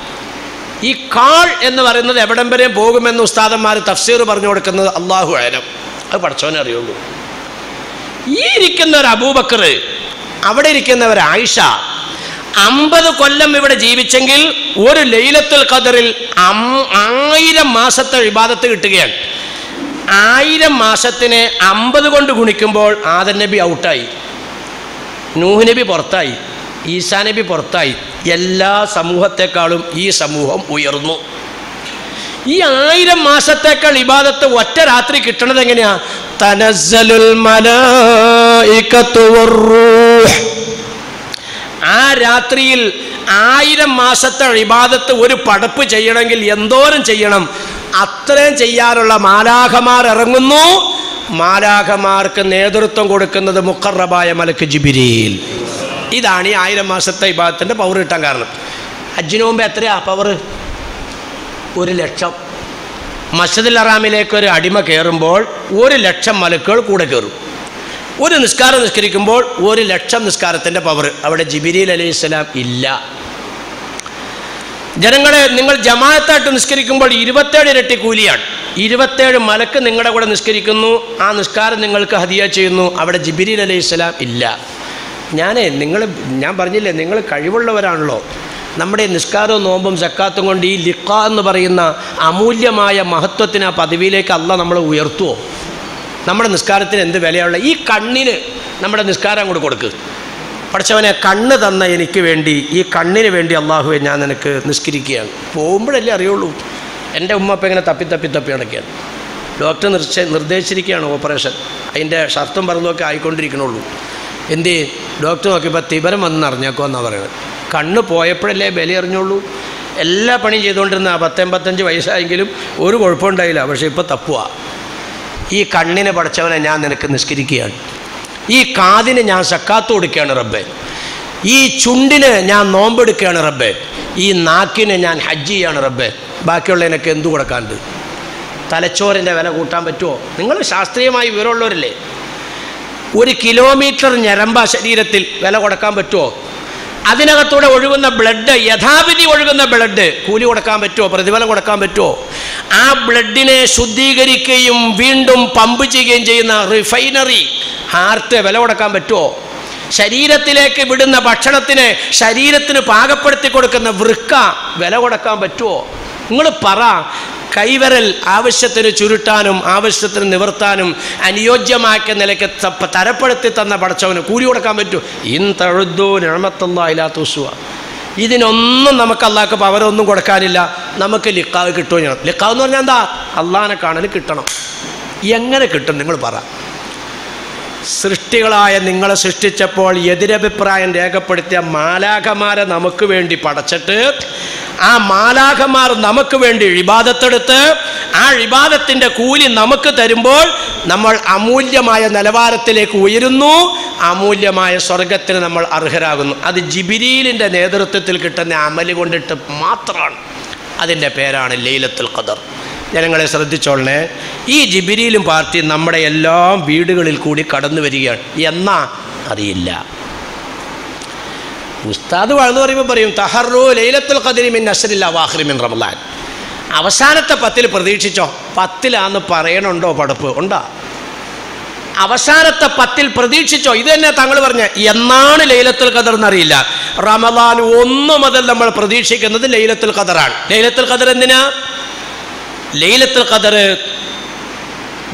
ഈ കാൾ എന്ന് പറയുന്നത് എവിടം വരെ പോകുമെന്ന് ഉസ്താദന്മാർ തഫ്സീർ പറഞ്ഞു കൊടുക്കുന്നത് അള്ളാഹു ആയാലും അത് പഠിച്ചോനെ അറിയുള്ളൂ. ഈ ഇരിക്കുന്ന ഒരു അബൂബക്കർ അവിടെ ഇരിക്കുന്നവർ ആയിഷ അമ്പത് കൊല്ലം ഇവിടെ ജീവിച്ചെങ്കിൽ ഒരു ലൈലത്തുൽ ഖദറിൽ ആയിരം മാസത്തെ വിവാദത്ത് കിട്ടുകയാണ്. ആയിരം മാസത്തിന് അമ്പത് കൊണ്ട് ഗുണിക്കുമ്പോൾ ആദൻ നബി ഔട്ടായി. നൂഹ് നബി പുറത്തായി. ഈസാ നബി പുറത്തായി. എല്ലാ സമൂഹത്തെക്കാളും ഈ സമൂഹം ഉയർന്നു. ഈ ആയിരം മാസത്തേക്കാൾ ഇബാദത്ത് ഒറ്റ രാത്രി കിട്ടണത് എങ്ങനെയാ? വറൂഹ്. ആ രാത്രിയിൽ ആയിരം മാസത്തെ ഇബാദത്ത് ഒരു പടപ്പ് ചെയ്യണമെങ്കിൽ എന്തോരം ചെയ്യണം? അത്രയും ചെയ്യാനുള്ള മാലാഖമാർ ഇറങ്ങുന്നു. മാലാഖമാർക്ക് നേതൃത്വം കൊടുക്കുന്നത് മുക്കറബായ മലക്ക് ജിബിരിയിൽ ഇതാണ് ഈ ആയിരം മാസത്തെ വിഭാഗത്തിന്റെ പവർ കിട്ടാൻ കാരണം. ഹജ്ജിന് മുമ്പ് എത്രയാ പവർ ഒരു ലക്ഷം. മസ്ജിദുൽ അറാമിലേക്ക് ഒരു അടിമ കയറുമ്പോൾ ഒരു ലക്ഷം മലക്കുകൾ കൂടെ കയറും ഒരു നിസ്കാരം നിസ്കരിക്കുമ്പോൾ ഒരു ലക്ഷം നിസ്കാരത്തിന്റെ പവർ അവിടെ ജിബിരിൽ അലൈഹി സ്വലാം ഇല്ല. ജനങ്ങളെ നിങ്ങൾ ജമാഅത്തായിട്ട് നിസ്കരിക്കുമ്പോൾ ഇരുപത്തേഴ് ഇരട്ടി കൂലിയാണ്. ഇരുപത്തേഴ് മലക്ക് നിങ്ങളുടെ കൂടെ നിസ്കരിക്കുന്നു. ആ നിസ്കാരം നിങ്ങൾക്ക് ഹദിയ ചെയ്യുന്നു. അവിടെ ജിബിരിൽ അലൈഹി സ്വലാം ഇല്ല. ഞാനേ നിങ്ങൾ ഞാൻ പറഞ്ഞില്ലേ നിങ്ങൾ കഴിവുള്ളവരാണല്ലോ. നമ്മുടെ നിഷ്കാരവും നോമ്പും സക്കാത്തും കൊണ്ട് ഈ ലിക്ക എന്ന് പറയുന്ന അമൂല്യമായ മഹത്വത്തിന് ആ പദവിയിലേക്ക് അല്ല നമ്മൾ ഉയർത്തുമോ നമ്മുടെ നിസ്കാരത്തിന് എന്ത് വിലയുള്ള ഈ കണ്ണിന് നമ്മുടെ നിസ്കാരം അങ്ങോട്ട് കൊടുക്ക്. പഠിച്ചവനെ കണ്ണ് തന്ന എനിക്ക് വേണ്ടി ഈ കണ്ണിന് വേണ്ടി അള്ളാഹുവെ ഞാൻ നിനക്ക് നിസ്കരിക്കുകയാണ്. പോകുമ്പോഴല്ലേ അറിയുള്ളൂ. എന്റെ ഉമ്മ അപ്പം ഇങ്ങനെ തപ്പി തപ്പി തപ്പി നടക്കുകയാണ്. ഡോക്ടർ നിർദ്ദേശിച്ചിരിക്കുകയാണ് ഓപ്പറേഷൻ. അതിന്റെ ഷർത്തും പറഞ്ഞതൊക്കെ ആയിക്കൊണ്ടിരിക്കണുള്ളൂ. എന്ത് ഡോക്ടർ നോക്കിയപ്പോൾ തിബരം വന്നറിഞ്ഞേക്കോ എന്നാണ് പറയുന്നത്. കണ്ണ് പോയപ്പോഴല്ലേ ബലി അറിഞ്ഞുള്ളൂ? എല്ലാ പണിയും ചെയ്തുകൊണ്ടിരുന്ന പത്തെൺപത്തഞ്ച് വയസ്സായെങ്കിലും ഒരു കുഴപ്പമുണ്ടായില്ല. പക്ഷേ ഇപ്പോൾ തപ്പുക ഈ കണ്ണിനെ പഠിച്ചവനെ ഞാൻ നിനക്ക് നിസ്കരിക്കുകയാണ്. ഈ കാതിന് ഞാൻ സക്കാത്ത് കൊടുക്കുകയാണ് റബ്ബെ. ഈ ചുണ്ടിന് ഞാൻ നോമ്പെടുക്കുകയാണ് റബ്ബെ. ഈ നാക്കിന് ഞാൻ ഹജ്ജ് ചെയ്യാണ് റബ്ബെ. ബാക്കിയുള്ളതിനൊക്കെ എന്തു കൊടുക്കാണ്ട് തലച്ചോറിന്റെ വില കൂട്ടാൻ പറ്റുമോ നിങ്ങൾ ശാസ്ത്രീയമായി വിവരമുള്ളവരല്ലേ? ഒരു കിലോമീറ്റർ ഞരമ്പ ശരീരത്തിൽ വില കൊടുക്കാൻ പറ്റുമോ അതിനകത്തൂടെ ഒഴുകുന്ന ബ്ലഡ് യഥാവിധി ഒഴുകുന്ന ബ്ലഡ് കൂലി കൊടുക്കാൻ പറ്റുമോ പ്രതിഫലം കൊടുക്കാൻ പറ്റുമോ ആ ബ്ലഡിനെ ശുദ്ധീകരിക്കുകയും വീണ്ടും പമ്പ് ചെയ്യുകയും ചെയ്യുന്ന റിഫൈനറി ഹാർട്ട് വില കൊടുക്കാൻ പറ്റുമോ ശരീരത്തിലേക്ക് വിടുന്ന ഭക്ഷണത്തിന് ശരീരത്തിന് പാകപ്പെടുത്തി കൊടുക്കുന്ന വൃക്ക വില കൊടുക്കാൻ പറ്റുമോ നിങ്ങൾ പറ കൈവരൽ ആവശ്യത്തിന് ചുരുട്ടാനും ആവശ്യത്തിന് നിവർത്താനും അനുയോജ്യമാക്കിയ നിലയ്ക്ക് തരപ്പെടുത്തി തന്ന പടച്ചവന് കൂലി കൊടുക്കാൻ പറ്റൂ. ഇൻ നിഴമത്തുള്ള നിഴമത്തല്ലാത്ത ഉസുവ ഇതിനൊന്നും നമുക്ക് അള്ളാഹ്ക്ക് പവരൊന്നും കൊടുക്കാനില്ല. നമുക്ക് ലിക്കാവ് കിട്ടുമോ ഞാൻ ലിക്കാവ് എന്ന് പറഞ്ഞാൽ എന്താ? അള്ളഹാനെ കാണൽ കിട്ടണം. എങ്ങനെ കിട്ടും നിങ്ങൾ പറ. സൃഷ്ടികളായ നിങ്ങളെ സൃഷ്ടിച്ചപ്പോൾ എതിരഭിപ്രായം രേഖപ്പെടുത്തിയ മാലാഖമാരെ നമുക്ക് വേണ്ടി പടച്ചിട്ട് ആ മാലാഖമാർ നമുക്ക് വേണ്ടി ഇബാദത്തെടുത്ത് ആ ഇബാദത്തിന്റെ കൂലി നമുക്ക് തരുമ്പോൾ നമ്മൾ അമൂല്യമായ നിലവാരത്തിലേക്ക് ഉയരുന്നു അമൂല്യമായ സ്വർഗത്തിന് നമ്മൾ അർഹരാകുന്നു. അത് ജിബിരിയിലിന്റെ നേതൃത്വത്തിൽ കിട്ടുന്ന അമൽ കൊണ്ടിട്ട് മാത്രമാണ്. അതിന്റെ പേരാണ് ലൈലത്തുൽ ഖദർ. ജനങ്ങളെ ശ്രദ്ധിച്ചോളണേ. ഈ ജിബിരിയിലും പാർട്ടി നമ്മുടെ എല്ലാ വീടുകളിൽ കൂടി കടന്നു വരികയാണ്. എന്നാ? അറിയില്ല. ഉസ്താദ് വളർന്നു പറയുമ്പോൾ പറയും തഹറു ലൈലത്തുൽ ഖദരിമിൻ മിൻ വാഹ്റിമിൻ റമലാൻ അവസാനത്തെ പത്തിൽ പ്രതീക്ഷിച്ചോ? പത്തിലാന്ന് പറയണുണ്ടോ പടപ്പ്? ഉണ്ടോ? അവസാനത്തെ പത്തിൽ പ്രതീക്ഷിച്ചോ? ഇത് തന്നെ തങ്ങൾ പറഞ്ഞ എന്നാണ് ലൈലത്തുൽ ഖദർ എന്നറിയില്ല. റമദാൻ ഒന്ന് മുതൽ നമ്മൾ പ്രതീക്ഷിക്കുന്നത് ലൈലത്തുൽ ഖദറാണ്. ലൈലത്തുൽ ഖദർ എന്തിനാ? ലൈലത്തുൽ ഖദർ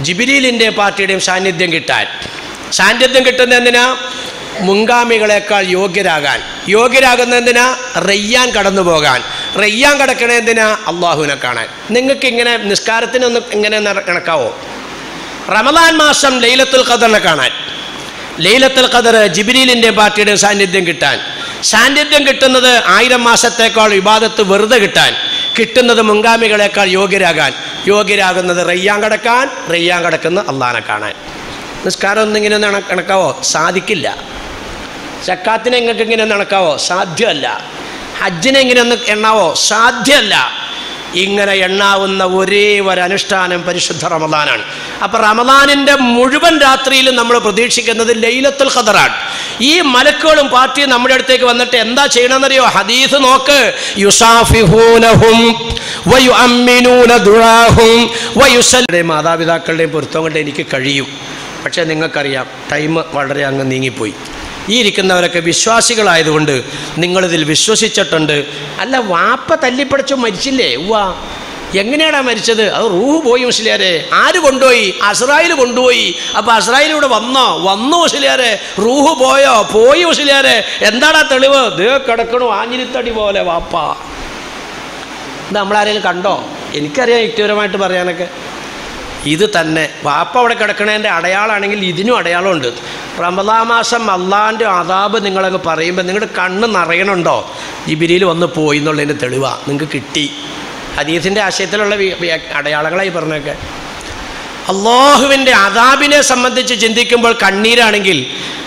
ജിബിലീലിന്റെ പാർട്ടിയുടെയും സാന്നിധ്യം കിട്ടാൻ. സാന്നിധ്യം കിട്ടുന്ന എന്തിനാ? മുൻഗാമികളെക്കാൾ യോഗ്യരാകാൻ. യോഗ്യരാകുന്ന എന്തിനാ? റയ്യാൻ കടന്നു പോകാൻ. റയ്യാൻ കടക്കണ എന്തിനാ? അള്ളാഹുവിനെ കാണാൻ. നിങ്ങൾക്ക് ഇങ്ങനെ നിസ്കാരത്തിനൊന്ന് ഇങ്ങനെ കണക്കാവോ റമദാൻ മാസം ലൈലത്തുൽ ഖദറിനെ കാണാൻ. ലൈലത്തുൽ ഖദർ ജിബിലീലിന്റെ പാർട്ടിയുടെ സാന്നിധ്യം കിട്ടാൻ. സാന്നിധ്യം കിട്ടുന്നത് ആയിരം മാസത്തേക്കാൾ വിവാദത്ത് വെറുതെ കിട്ടാൻ. കിട്ടുന്നത് മുൻഗാമികളെക്കാൾ യോഗ്യരാകാൻ. യോഗ്യരാകുന്നത് റയ്യാൻ കടക്കാൻ റയ്യാൻ കടക്കുന്ന അള്ളാനെ കാണാൻ. നിസ്കാരം ഒന്നിങ്ങനെ കണക്കാവോ സാധിക്കില്ല. ചക്കാത്തിനെ നിങ്ങൾക്ക് ഇങ്ങനെ നടക്കാവോ സാധ്യമല്ല. ഹജ്ജിനെ ഇങ്ങനെ ഒന്ന് എണ്ണാവോ? സാധ്യമല്ല. ഇങ്ങനെ എണ്ണാവുന്ന ഒരേ ഒരു അനുഷ്ഠാനം പരിശുദ്ധ റമദാനാണ്. അപ്പൊ റമദാനിന്റെ മുഴുവൻ രാത്രിയിലും നമ്മൾ പ്രതീക്ഷിക്കുന്നത് ലൈലത്തുൽ ഖദറാണ്. ഈ മലക്കുകളും പാർട്ടിയും നമ്മുടെ അടുത്തേക്ക് വന്നിട്ട് എന്താ ചെയ്യണമെന്നറിയോ? ഹദീസ് നോക്ക്. മാതാപിതാക്കളുടെയും പൊരുത്തം എനിക്ക് കഴിയും. പക്ഷേ നിങ്ങൾക്കറിയാം ടൈം വളരെ അങ്ങ് നീങ്ങിപ്പോയി. ഈ ഇരിക്കുന്നവരൊക്കെ വിശ്വാസികളായതുകൊണ്ട് നിങ്ങളിതിൽ വിശ്വസിച്ചിട്ടുണ്ട്. അല്ല വാപ്പ തല്ലിപ്പടച്ചു മരിച്ചില്ലേ? ഉവ്വാ. എങ്ങനെയാടാ മരിച്ചത്? അത് റൂഹ് പോയി മുസ്ലിയാരെ. ആര് കൊണ്ടുപോയി? അസ്രായിൽ കൊണ്ടുപോയി. അപ്പോൾ അസ്രായിലൂടെ വന്നോ? വന്നു മുസ്ലിയാരെ. റൂഹ് പോയോ? പോയി മുസ്ലിയാരെ. എന്താടാ തെളിവ്? ദേ കിടക്കണു ആഞ്ഞിരിത്തടി പോലെ വാപ്പ. ഇത് നമ്മളാരെങ്കിലും കണ്ടോ? എനിക്കറിയാം യുക്തിപരമായിട്ട് പറയാനൊക്കെ. ഇത് തന്നെ. വാപ്പ അവിടെ കിടക്കണതിന്റെ അടയാളാണെങ്കിൽ ഇതിനും അടയാളമുണ്ട്. റമദാ മാസം അള്ളാന്റെ അതാബ് നിങ്ങളങ്ങ് പറയുമ്പോൾ നിങ്ങളുടെ കണ്ണ് നിറയണുണ്ടോ? ജിബിരിയിൽ വന്ന് പോയി എന്നുള്ളതിന്റെ തെളിവാ. നിങ്ങൾക്ക് കിട്ടി. ഹദീസിന്റെ ആശയത്തിലുള്ള അടയാളങ്ങളായി പറഞ്ഞൊക്കെ. അള്ളാഹുവിന്റെ അതാബിനെ സംബന്ധിച്ച് ചിന്തിക്കുമ്പോൾ കണ്ണീരാണെങ്കിൽ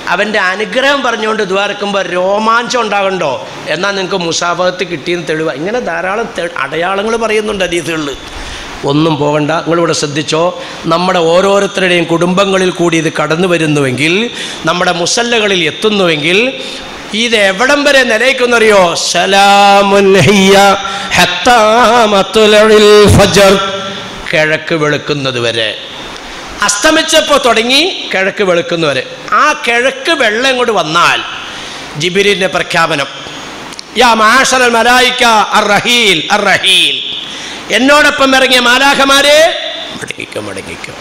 അവന്റെ അനുഗ്രഹം പറഞ്ഞുകൊണ്ട് ദ്വാരക്കുമ്പോൾ രോമാഞ്ചം ഉണ്ടാകണ്ടോ? എന്നാൽ നിങ്ങൾക്ക് മുസാഫത്ത് കിട്ടിയെന്ന് തെളിവ്. ഇങ്ങനെ ധാരാളം അടയാളങ്ങൾ പറയുന്നുണ്ട് അതീതുകളിൽ ഒന്നും പോകണ്ട. നിങ്ങളിവിടെ ശ്രദ്ധിച്ചോ? നമ്മുടെ ഓരോരുത്തരുടെയും കുടുംബങ്ങളിൽ കൂടി ഇത് കടന്നു വരുന്നുവെങ്കിൽ നമ്മുടെ മുസല്ലകളിൽ എത്തുന്നുവെങ്കിൽ ഇത് എവിടം വരെ നിലയ്ക്കുന്നറിയോ കിഴക്ക് വെളുക്കുന്നത് വരെ. അസ്തമിച്ചപ്പോൾ തുടങ്ങി കിഴക്ക് വെളുക്കുന്നവരെ ആ കിഴക്ക് വെള്ളം ഇങ്ങോട്ട് വന്നാൽ ജിബിരിന്റെ പ്രഖ്യാപനം. യാ മാഷൽ മലായിക്ക അർ റഹീൽ അർ റഹീൽ. എന്നോടൊപ്പം ഇറങ്ങിയ മാലാഖമാരെ മടങ്ങിക്കോ മടങ്ങിക്കോ.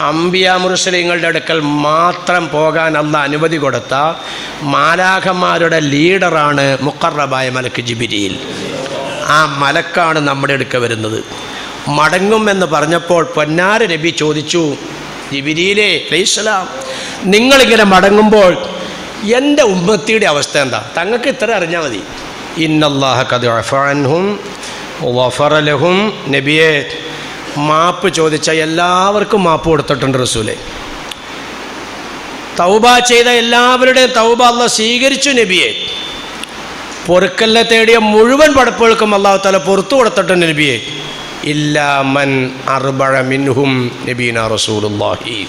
അമ്പിയ മുറുസലിങ്ങളുടെ അടുക്കൽ മാത്രം പോകാൻ അല്ല അനുമതി കൊടുത്ത മാലാഖന്മാരുടെ ലീഡറാണ് മുക്കറബായ മലക്ക് ജിബിരിയിൽ ആ മലക്കാണ് നമ്മുടെ അടുക്ക വരുന്നത്. മടങ്ങും എന്ന് പറഞ്ഞപ്പോൾ പൊന്നാര നബി ചോദിച്ചു ജിബിരിയിലെ അലൈഹിസ്സലാം നിങ്ങളിങ്ങനെ മടങ്ങുമ്പോൾ എന്റെ ഉമ്മത്തിയുടെ അവസ്ഥ എന്താ? തങ്ങൾക്ക് ഇത്ര അറിഞ്ഞാൽ മതി. ഇന്നല്ലാഹ കത് അഫാൻഹും വഫറലഹും നബിയെ മാപ്പ് ചോദിച്ച എല്ലാവർക്കും മാപ്പ് കൊടുത്തിട്ടുണ്ട് റസൂലെ. തൗബ ചെയ്ത എല്ലാവരുടെയും തൗബ അല്ല സ്വീകരിച്ചു നബിയെ. പൊറുക്കലിനെ തേടിയ മുഴുവൻ പടപ്പുകൾക്കും അള്ളാഹു തല പുറത്തു കൊടുത്തിട്ടുണ്ട് നബിയെ. ഇല്ലാമൻ അർബഴ മിൻഹും നബീന റസൂലുള്ളാഹി.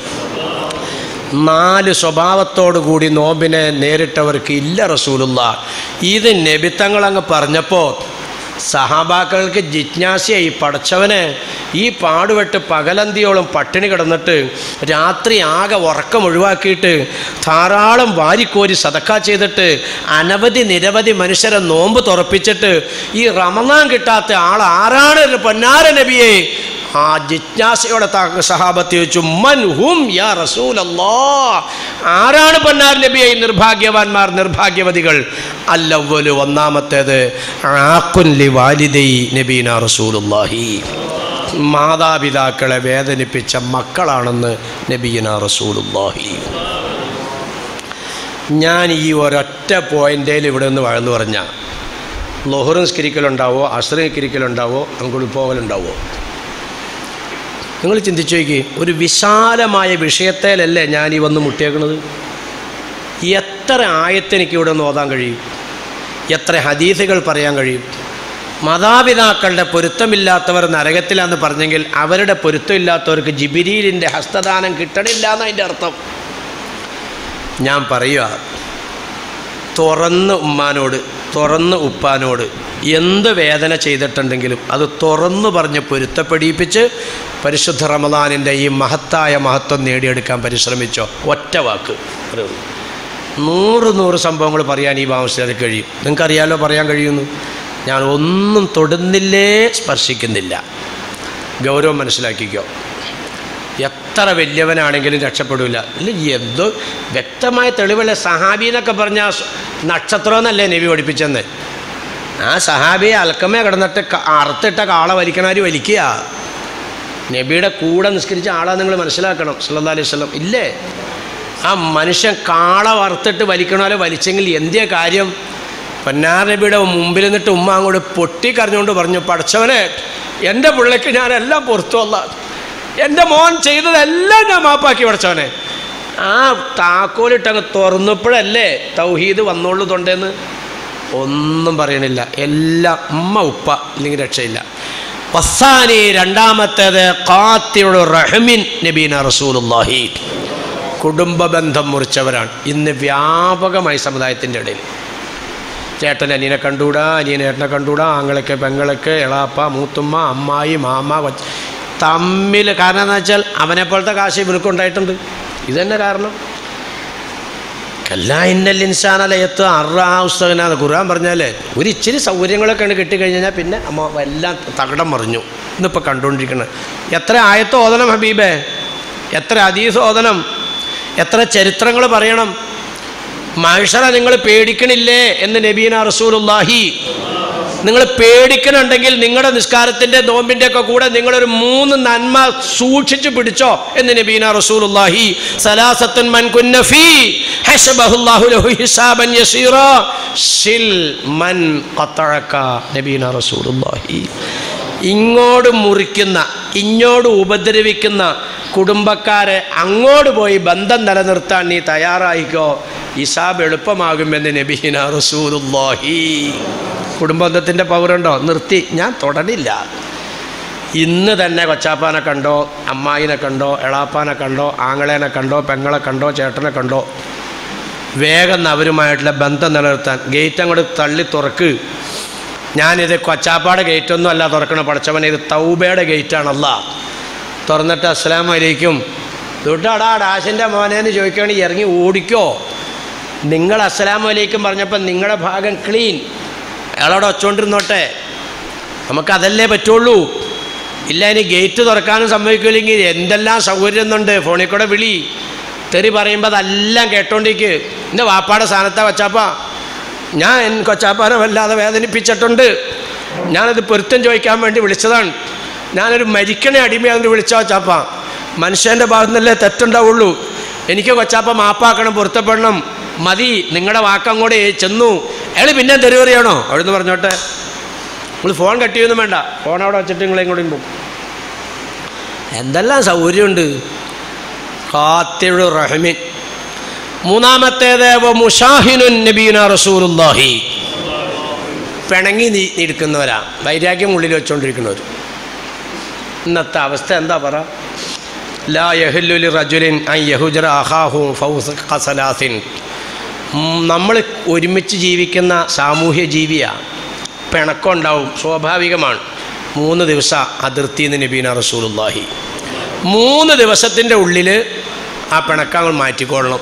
നാല് സ്വഭാവത്തോടു കൂടി നോമ്പിനെ നേരിട്ടവർക്ക് ഇല്ല റസൂലുള്ള ഇത് നബിത്തങ്ങൾ അങ്ങ് പറഞ്ഞപ്പോൾ സഹാബാക്കൾക്ക് ജിജ്ഞാസയായി പടച്ചവന് ഈ പാടുപെട്ട് പകലന്തിയോളം പട്ടിണി കിടന്നിട്ട് രാത്രി ആകെ ഉറക്കം ഒഴിവാക്കിയിട്ട് ധാരാളം വാരിക്കോരി സതക്ക ചെയ്തിട്ട് അനവധി നിരവധി മനുഷ്യരെ നോമ്പ് തുറപ്പിച്ചിട്ട് ഈ റമദാൻ കിട്ടാത്ത ആൾ ആരാണ്? പൊന്നാര നബിയെ. ആ ജിജ്ഞാസയോടെ സഹാബത്ത് ചോദിച്ചു മൻ ഹും യാ റസൂലല്ലാ? ആരാണ് പൊന്നാർ നബിയെ നിർഭാഗ്യവാന്മാർ നിർഭാഗ്യവതികൾ. അല്ലവലു ഒന്നാമത്തേത് ആക്കുൻ ലി വാലിദൈ നബീന റസൂലുല്ലാഹി മാതാപിതാക്കളെ വേദനിപ്പിച്ച മക്കളാണെന്ന് നബീന റസൂലുള്ളാഹി. ഞാൻ ഈ ഒരൊറ്റ പോയിന്റേൽ ഇവിടെ നിന്ന് വഴന്നു പറഞ്ഞ ലൊഹറും നിസ്കരിക്കലുണ്ടാവോ അസ്ര അങ്ങോട്ട് പോകലുണ്ടാവോ നിങ്ങൾ ചിന്തിച്ചു നോക്കി. ഒരു വിശാലമായ വിഷയത്തേലല്ലേ ഞാൻ ഈ വന്ന് മുട്ടിയേക്കുന്നത് എത്ര ആയത്തെനിക്ക് ഇവിടെ നിന്ന് ഓതാൻ കഴിയും? എത്ര ഹദീസുകൾ പറയാൻ കഴിയും? മാതാപിതാക്കളുടെ പൊരുത്തമില്ലാത്തവർ നരകത്തിലാന്ന് പറഞ്ഞെങ്കിൽ അവരുടെ പൊരുത്തമില്ലാത്തവർക്ക് ജിബിരിയിലിന്റെ ഹസ്തദാനം കിട്ടണില്ല എന്നതിന്റെ അർത്ഥം. ഞാൻ പറയുക തുറന്ന് ഉമ്മാനോട് തുറന്ന് ഉപ്പാനോട് എന്ത് വേദന ചെയ്തിട്ടുണ്ടെങ്കിലും അത് തുറന്നു പറഞ്ഞ് പൊരുത്തപ്പെടിയിപ്പിച്ച് പരിശുദ്ധ റമദാനിന്റെ ഈ മഹത്തായ മഹത്വം നേടിയെടുക്കാൻ പരിശ്രമിച്ചോ? ഒറ്റ വാക്ക്. നൂറ് നൂറ് സംഭവങ്ങൾ പറയാൻ ഈ ഭാവശ്യത്തിൽ കഴിയും. നിങ്ങൾക്കറിയാലോ പറയാൻ കഴിയുന്നു? ഞാൻ ഒന്നും തൊടുന്നില്ലേ സ്പർശിക്കുന്നില്ല. ഗൗരവം മനസ്സിലാക്കിക്കോ. എത്ര വലിയവനാണെങ്കിലും രക്ഷപ്പെടില്ല ഇല്ല എന്തോ വ്യക്തമായ തെളിവല്ല സഹാബി എന്നൊക്കെ പറഞ്ഞ നക്ഷത്രം എന്നല്ലേ നബി പഠിപ്പിച്ചെന്ന്. ആ സഹാബിയെ അൽക്കമേ കിടന്നിട്ട് അറുത്തിട്ട കാള വലിക്കണാര് വലിക്കുക. നബിയുടെ കൂടെ നിസ്കരിച്ച ആളാ നിങ്ങൾ മനസ്സിലാക്കണം സല്ലാ അലൈഹി സ്വലം ഇല്ലേ? ആ മനുഷ്യൻ കാള വറുത്തിട്ട് വലിക്കണമല്ലോ വലിച്ചെങ്കിൽ എന്തിയ കാര്യം? പൊന്നാർ നബിയുടെ മുമ്പിൽ നിന്നിട്ട് ഉമ്മ അങ്ങോട്ട് പൊട്ടിക്കറിഞ്ഞുകൊണ്ട് പറഞ്ഞു പഠിച്ചവനെ എന്റെ പിള്ളയ്ക്ക് ഞാനെല്ലാം പുറത്തു വന്ന എന്റെ മോൻ ചെയ്തതെല്ലാം ഞാൻ മാപ്പാക്കി പഠിച്ചവനെ ആ താക്കോലിട്ടങ്ങ് തുറന്നപ്പോഴല്ലേ തൗഹീദ് വന്നോളൂ തൊണ്ടേന്ന്. ഒന്നും പറയണില്ല. എല്ലാം അമ്മ ഉപ്പ ഇല്ലെങ്കിൽ രക്ഷയില്ല. വസാനി രണ്ടാമത്തേത് കാത്തിയുടെ റഹ്മിൻ നബീന റസൂലുള്ളാഹി. കുടുംബ ബന്ധം മുറിച്ചവരാണ്. ഇന്ന് വ്യാപകമായി സമുദായത്തിന്റെ ഇടയിൽ. ചേട്ടൻ അനിയനെ കണ്ടുകൂടാ അനിയൻ ഏട്ടനെ കണ്ടുകൂടാ ആങ്ങളൊക്കെ പെങ്ങളൊക്കെ എളാപ്പ മൂത്തുമ്മ അമ്മായി മാമ തമ്മിൽ കാരണം എന്താ വെച്ചാൽ അവനെപ്പോലത്തെ കാശി ഇവർക്ക് ഉണ്ടായിട്ടുണ്ട് ഇതന്നെ കാരണം. എല്ലാ ഇന്നൽ ഇൻസാനലയത്ത് അറാവുസ്തകനാന്ന് ഖുർആൻ പറഞ്ഞാലേ ഒരു ഇച്ചിരി സൗകര്യങ്ങളൊക്കെയാണ് കിട്ടിക്കഴിഞ്ഞാൽ പിന്നെ അമ്മ എല്ലാം തകടം മറിഞ്ഞു. ഇന്നിപ്പോൾ കണ്ടുകൊണ്ടിരിക്കുന്നത് എത്ര ആയത്ത് ഓതണം ഹബീബേ? എത്ര അതീസ് ഓതണം? എത്ര ചരിത്രങ്ങൾ പറയണം? മനുഷ്യരെ നിങ്ങൾ പേടിക്കണില്ലേ എന്ന് നബീന റസൂലുല്ലാഹി നിങ്ങൾ പേടിക്കണുണ്ടെങ്കിൽ നിങ്ങളുടെ നിസ്കാരത്തിന്റെ നോമ്പിന്റെ ഒക്കെ കൂടെ നിങ്ങളൊരു മൂന്ന് നന്മ സൂക്ഷിച്ചു പിടിച്ചോ എന്ന് നബീന റസൂലുല്ലാഹി സലാസത്തുൻ മൻ കുന്നഫി മൻ നബീന റസൂലുല്ലാഹി ഇങ്ങോട് മുറിക്കുന്ന ഇങ്ങോട് ഉപദ്രവിക്കുന്ന കുടുംബക്കാരെ അങ്ങോട്ട് പോയി ബന്ധം നിലനിർത്താൻ നീ തയ്യാറായിക്കോ? ഇസാബ് എളുപ്പമാകുമെന്ന് നബീന റസൂലുല്ലാഹി കുടുംബബന്ധത്തിന്റെ പൗരുണ്ടോ നിർത്തി. ഞാൻ തുടരില്ല ഇന്ന് തന്നെ കൊച്ചാപ്പാനെ കണ്ടോ അമ്മായിനെ കണ്ടോ എളാപ്പാനെ കണ്ടോ ആങ്ങളേനെ കണ്ടോ പെങ്ങളെ കണ്ടോ ചേട്ടനെ കണ്ടോ? വേഗം അവരുമായിട്ടുള്ള ബന്ധം നിലനിർത്താൻ. ഗേറ്റ് അങ്ങോട്ട് തള്ളി തുറക്ക്. ഞാനിത് കൊച്ചാപ്പാടെ ഗേറ്റൊന്നും അല്ല തുറക്കണ. പഠിച്ചവൻ ഇത് തൗബയുടെ ഗേറ്റാണല്ല തുറന്നിട്ട് അസ്സലാം വലൈക്കും തൊട്ടാടാ ഡാഷിന്റെ മോനേന്ന് ചോദിക്കുകയാണെങ്കിൽ ഇറങ്ങി ഓടിക്കോ. നിങ്ങൾ അസ്സലാം വലൈക്കും പറഞ്ഞപ്പോൾ നിങ്ങളുടെ ഭാഗം ക്ലീൻ അയാളോട് വച്ചുകൊണ്ടിരുന്നോട്ടെ നമുക്കതല്ലേ പറ്റുള്ളൂ. ഇല്ല ഇനി ഗേറ്റ് തുറക്കാനും സംഭവിക്കില്ലെങ്കിൽ എന്തെല്ലാം സൗകര്യം ഉണ്ട് ഫോണിൽ കൂടെ വിളി. തെറി പറയുമ്പോൾ അതെല്ലാം കേട്ടോണ്ടിരിക്ക്. എന്റെ വാപ്പാടെ സ്ഥാനത്താ കൊച്ചാപ്പ. ഞാൻ കൊച്ചാപ്പാനെ വല്ലാതെ വേദനിപ്പിച്ചിട്ടുണ്ട്. ഞാനത് പൊരുത്തം ചോദിക്കാൻ വേണ്ടി വിളിച്ചതാണ്. ഞാനൊരു മരിക്കണ അടിമയാണെന്ന് വിളിച്ച കൊച്ചാപ്പ. മനുഷ്യന്റെ ഭാഗത്തു നിന്നല്ലേ തെറ്റുണ്ടാവുള്ളൂ. എനിക്ക് കൊച്ചാപ്പ മാപ്പാക്കണം പൊരുത്തപ്പെടണം. മതി നിങ്ങളുടെ വാക്കം കൂടെ ചെന്നു. അയാൾ പിന്നെ തെറി പറയണോ അവിടുന്ന് പറഞ്ഞോട്ടെ. നമ്മൾ ഫോൺ കട്ട് ചെയ്യൊന്നും വേണ്ട. ഫോൺ അവിടെ വെച്ചിട്ട് നിങ്ങൾ കൂടി പോകും. എന്തെല്ലാം സൗകര്യമുണ്ട്? കാത്തിഴു റഹ്മിൻ മൂന്നാമത്തേത് മുഷാഹിനുൻ നബീന റസൂലുല്ലാഹി പിണങ്ങി നീ നിൽക്കുന്നവരാ. വൈരാഗ്യം ഉള്ളിൽ വെച്ചുകൊണ്ടിരിക്കുന്നവർ ഇന്നത്തെ അവസ്ഥ എന്താ പറ? ലാ യഹുലുലി റജുലിൻ ഐ യഹുജറ അഹാഹു ഫൗസ് ഖസലാസിൻ. നമ്മൾ ഒരുമിച്ച് ജീവിക്കുന്ന സാമൂഹ്യ ജീവിയാണ് പിണക്കം ഉണ്ടാവും സ്വാഭാവികമാണ്. മൂന്ന് ദിവസം അതിർത്തി എന്ന് നബീന റസൂലുല്ലാഹി മൂന്ന് ദിവസത്തിന്റെ ഉള്ളിൽ ആ പിണക്കങ്ങൾ മാറ്റിക്കൊള്ളണം.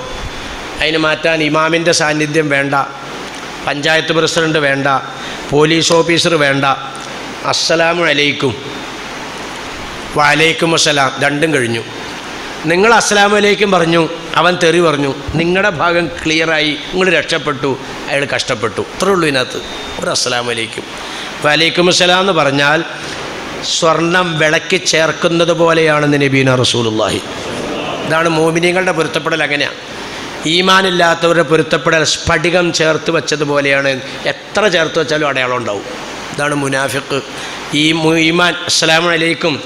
അതിന് മാറ്റാൻ ഇമാമിന്റെ സാന്നിധ്യം വേണ്ട പഞ്ചായത്ത് പ്രസിഡന്റ് വേണ്ട പോലീസ് ഓഫീസർ വേണ്ട. അസ്സലാമു അലൈക്കും. വലൈക്കും അസ്സലാം. രണ്ടും കഴിഞ്ഞു. നിങ്ങൾ അസ്സലാമു അലൈക്കും പറഞ്ഞു അവൻ തെറി പറഞ്ഞു നിങ്ങളുടെ ഭാഗം ക്ലിയറായി നിങ്ങൾ രക്ഷപ്പെട്ടു. അയാൾ കഷ്ടപ്പെട്ടു. അത്രേ ഉള്ളൂ ഇതിനകത്ത്. ഒരു അസ്സലാം വലൈക്കും വലൈക്കും അസ്സലാം എന്ന് പറഞ്ഞാൽ സ്വർണം വിളക്കി ചേർക്കുന്നത് പോലെയാണ് നബീന റസൂലുള്ളാഹി. ഇതാണ് മോമിനിയങ്ങളുടെ പൊരുത്തപ്പെടൽ അങ്ങനെയാണ് ഈമാനില്ലാത്തവരുടെ പൊരുത്തപ്പെടൽ സ്ഫടികം ചേർത്ത് വെച്ചതുപോലെയാണ് എത്ര ചേർത്ത് വെച്ചാലും അടയാളം ഉണ്ടാവും. ഇതാണ് മുനാഫിക്ക് ഈ ഈമാൻ അസ്സലാമലൈക്കും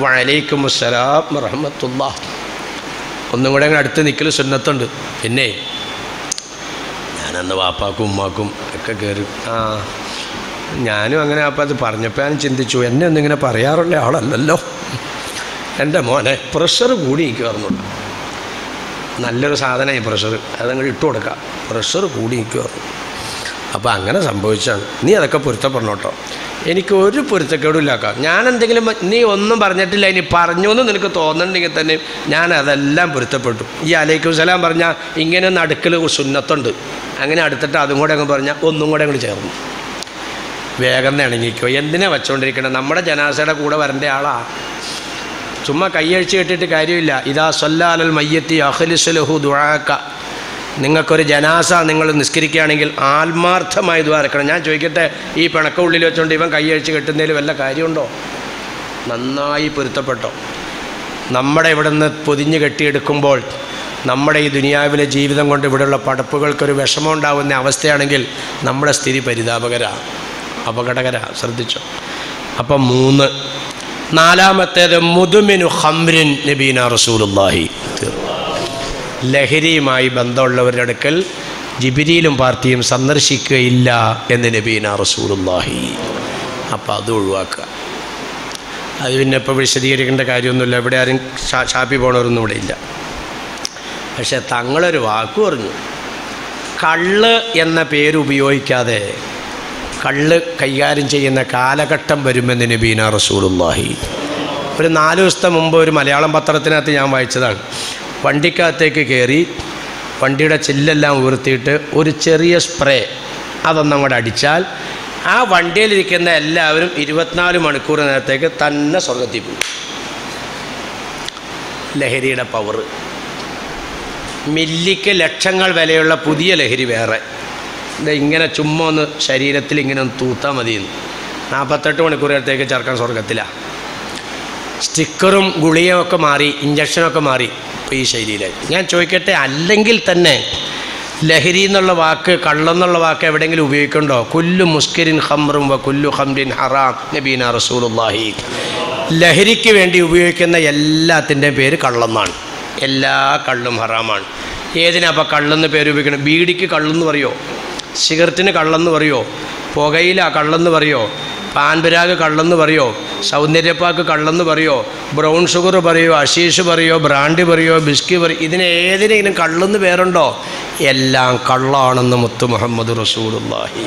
വലൈക്കും അസ്സലാം റഹ്മത്തുല്ലാ ഒന്നും കൂടെ അങ്ങനെ അടുത്ത് നിൽക്കൽ സുന്നത്തുണ്ട്. പിന്നെ ഞാനന്ന് വാപ്പാക്കും ഉമ്മാക്കും ഒക്കെ കയറി ആ ഞാനും അങ്ങനെ അപ്പം അത് പറഞ്ഞപ്പോൾ ഞാൻ ചിന്തിച്ചു എന്നെ ഒന്നിങ്ങനെ പറയാറുള്ള ആളല്ലല്ലോ. എന്റെ മോനെ പ്രഷർ കൂടി എനിക്ക് പറഞ്ഞുള്ളൂ നല്ലൊരു സാധനമായി പ്രഷർ അതങ്ങോട്ട് ഇട്ട് കൊടുക്കാം. പ്രഷർ കൂടി എനിക്ക് പറഞ്ഞു അപ്പോൾ അങ്ങനെ സംഭവിച്ചാണ് നീ അതൊക്കെ പൊരുത്തപ്പെടണോട്ടോ എനിക്ക് ഒരു പൊരുത്തക്കേടും ഇല്ലാക്കാം. ഞാൻ എന്തെങ്കിലും നീ ഒന്നും പറഞ്ഞിട്ടില്ല ഇനി പറഞ്ഞു എന്ന് നിനക്ക് തോന്നുന്നുണ്ടെങ്കിൽ തന്നെ ഞാൻ അതെല്ലാം പൊരുത്തപ്പെട്ടു. ഈ അലൈക്കും സലാം പറഞ്ഞാൽ ഇങ്ങനെ നടുക്കൽ സുന്നത്തുണ്ട്. അങ്ങനെ അടുത്തിട്ട് അതും കൂടെ അങ്ങ് പറഞ്ഞാൽ ഒന്നും കൂടെ അങ്ങോട്ട് ചേർന്നു. വേഗം ഇണങ്ങിക്കോ. എന്തിനാ വെച്ചുകൊണ്ടിരിക്കണം നമ്മുടെ ജനാസയുടെ കൂടെ വരേണ്ട ആളാ. ചുമ്മാ കൈയഴിച്ച് കെട്ടിട്ട് കാര്യമില്ല. ഇതാ സൊല്ലാലൽ മയ്യത്തി അഹ്ലിസുലഹു ദുഴാക്ക നിങ്ങൾക്കൊരു ജനാസ നിങ്ങൾ നിസ്കരിക്കുകയാണെങ്കിൽ ആത്മാർത്ഥമായി ദ്വാരക്കണം ഞാൻ ചോദിക്കട്ടെ ഈ പിണക്ക ഉള്ളിൽ വെച്ചുകൊണ്ട് ഇവൻ കൈയഴിച്ച് കെട്ടുന്നതിൽ വല്ല കാര്യമുണ്ടോ? നന്നായി പൊരുത്തപ്പെട്ടോ. നമ്മുടെ ഇവിടെ നിന്ന് പൊതിഞ്ഞ് കെട്ടിയെടുക്കുമ്പോൾ നമ്മുടെ ഈ ദുനിയാവിലെ ജീവിതം കൊണ്ട് ഇവിടെയുള്ള പടപ്പുകൾക്കൊരു വിഷമം ഉണ്ടാകുന്ന അവസ്ഥയാണെങ്കിൽ നമ്മുടെ സ്ഥിതി പരിതാപകരാ അപകടകര ശ്രദ്ധിച്ചോ. അപ്പം മൂന്ന്. നാലാമത്തേത് മുതുമിനു ഹംരിൻ നബീന റസൂലുല്ലാഹി ലഹരിയുമായി ബന്ധമുള്ളവരുടെ അടുക്കൽ ജിബിരിയിലും പാർട്ടിയും സന്ദർശിക്കുകയില്ല എന്ന് നബീന റസൂലുല്ലാഹി അപ്പം അത് ഒഴിവാക്കുക. അത് പിന്നെ ഇപ്പോൾ വിശദീകരിക്കേണ്ട കാര്യമൊന്നുമില്ല. ഇവിടെ ആരും ഷാപ്പി പോണവരൊന്നും ഇവിടെ ഇല്ല. പക്ഷെ തങ്ങളൊരു വാക്ക് പറഞ്ഞു. കള്ള് എന്ന പേര് ഉപയോഗിക്കാതെ കള്ള് കൈകാര്യം ചെയ്യുന്ന കാലഘട്ടം വരുമെന്ന് നബീന റസൂലുല്ലാഹി ഒരു നാല് ദിവസത്തെ മുമ്പ് ഒരു മലയാളം പത്രത്തിനകത്ത് ഞാൻ വായിച്ചതാണ്. വണ്ടിക്കകത്തേക്ക് കയറി വണ്ടിയുടെ ചില്ലെല്ലാം ഉയർത്തിയിട്ട് ഒരു ചെറിയ സ്പ്രേ അതൊന്നും കൂടെ അടിച്ചാൽ ആ വണ്ടിയിലിരിക്കുന്ന എല്ലാവരും ഇരുപത്തിനാല് മണിക്കൂർ നേരത്തേക്ക് തന്നെ സ്വർഗത്തിൽ പോകും ലഹരിയുടെ പവർ മില്ലിക്ക് ലക്ഷങ്ങൾ വിലയുള്ള പുതിയ ലഹരി വേറെ. ഇത് ഇങ്ങനെ ചുമ്മാ ഒന്ന് ശരീരത്തിൽ ഇങ്ങനെ ഒന്ന് തൂത്താൽ മതിയെന്ന്. നാൽപ്പത്തെട്ട് മണിക്കൂർ നേരത്തേക്ക് ചേർക്കാൻ സ്വർഗത്തിലാണ് സ്റ്റിക്കറും ഗുളിയൊക്കെ മാറി ഇഞ്ചക്ഷനൊക്കെ മാറി. ഈ ശൈലിയിൽ ഞാൻ ചോദിക്കട്ടെ അല്ലെങ്കിൽ തന്നെ ലഹരി എന്നുള്ള വാക്ക് കള്ളെന്നുള്ള വാക്ക് എവിടെയെങ്കിലും ഉപയോഗിക്കണ്ടോ കുല്ലു മുസ്കിരിൻ ഹംറും വ കുല്ലു ഹംറിൻ ഹറാം നബീന റസൂലുള്ളാഹി. ലഹരിക്ക് വേണ്ടി ഉപയോഗിക്കുന്ന എല്ലാത്തിന്റെയും പേര് കള്ളെന്നാണ്. എല്ലാ കള്ളും ഹറാമാണ്. ഏതിനാ അപ്പോൾ കള്ളെന്ന് പേര് ഉപയോഗിക്കണം ബീഡിക്ക് കള്ളെന്ന് പറയോ? സിഗരറ്റിന് കള്ളെന്ന് പറയോ? പുകയില കള്ളെന്ന് പറയോ? പാൻപരാഗ് കള്ളെന്ന് പറയോ? സൗന്ദര്യപ്പാക്ക് കള്ളെന്ന് പറയോ? ബ്രൗൺ ഷുഗർ പറയോ? അശീഷ് പറയോ? ബ്രാൻഡി പറയോ? ബിസ്കി പറയോ? ഇതിന് ഏതിനെങ്കിലും കള്ളെന്ന് പേരുണ്ടോ? എല്ലാം കള്ളാണെന്ന് മുത്തു മുഹമ്മദ് റസൂലുള്ളാഹി.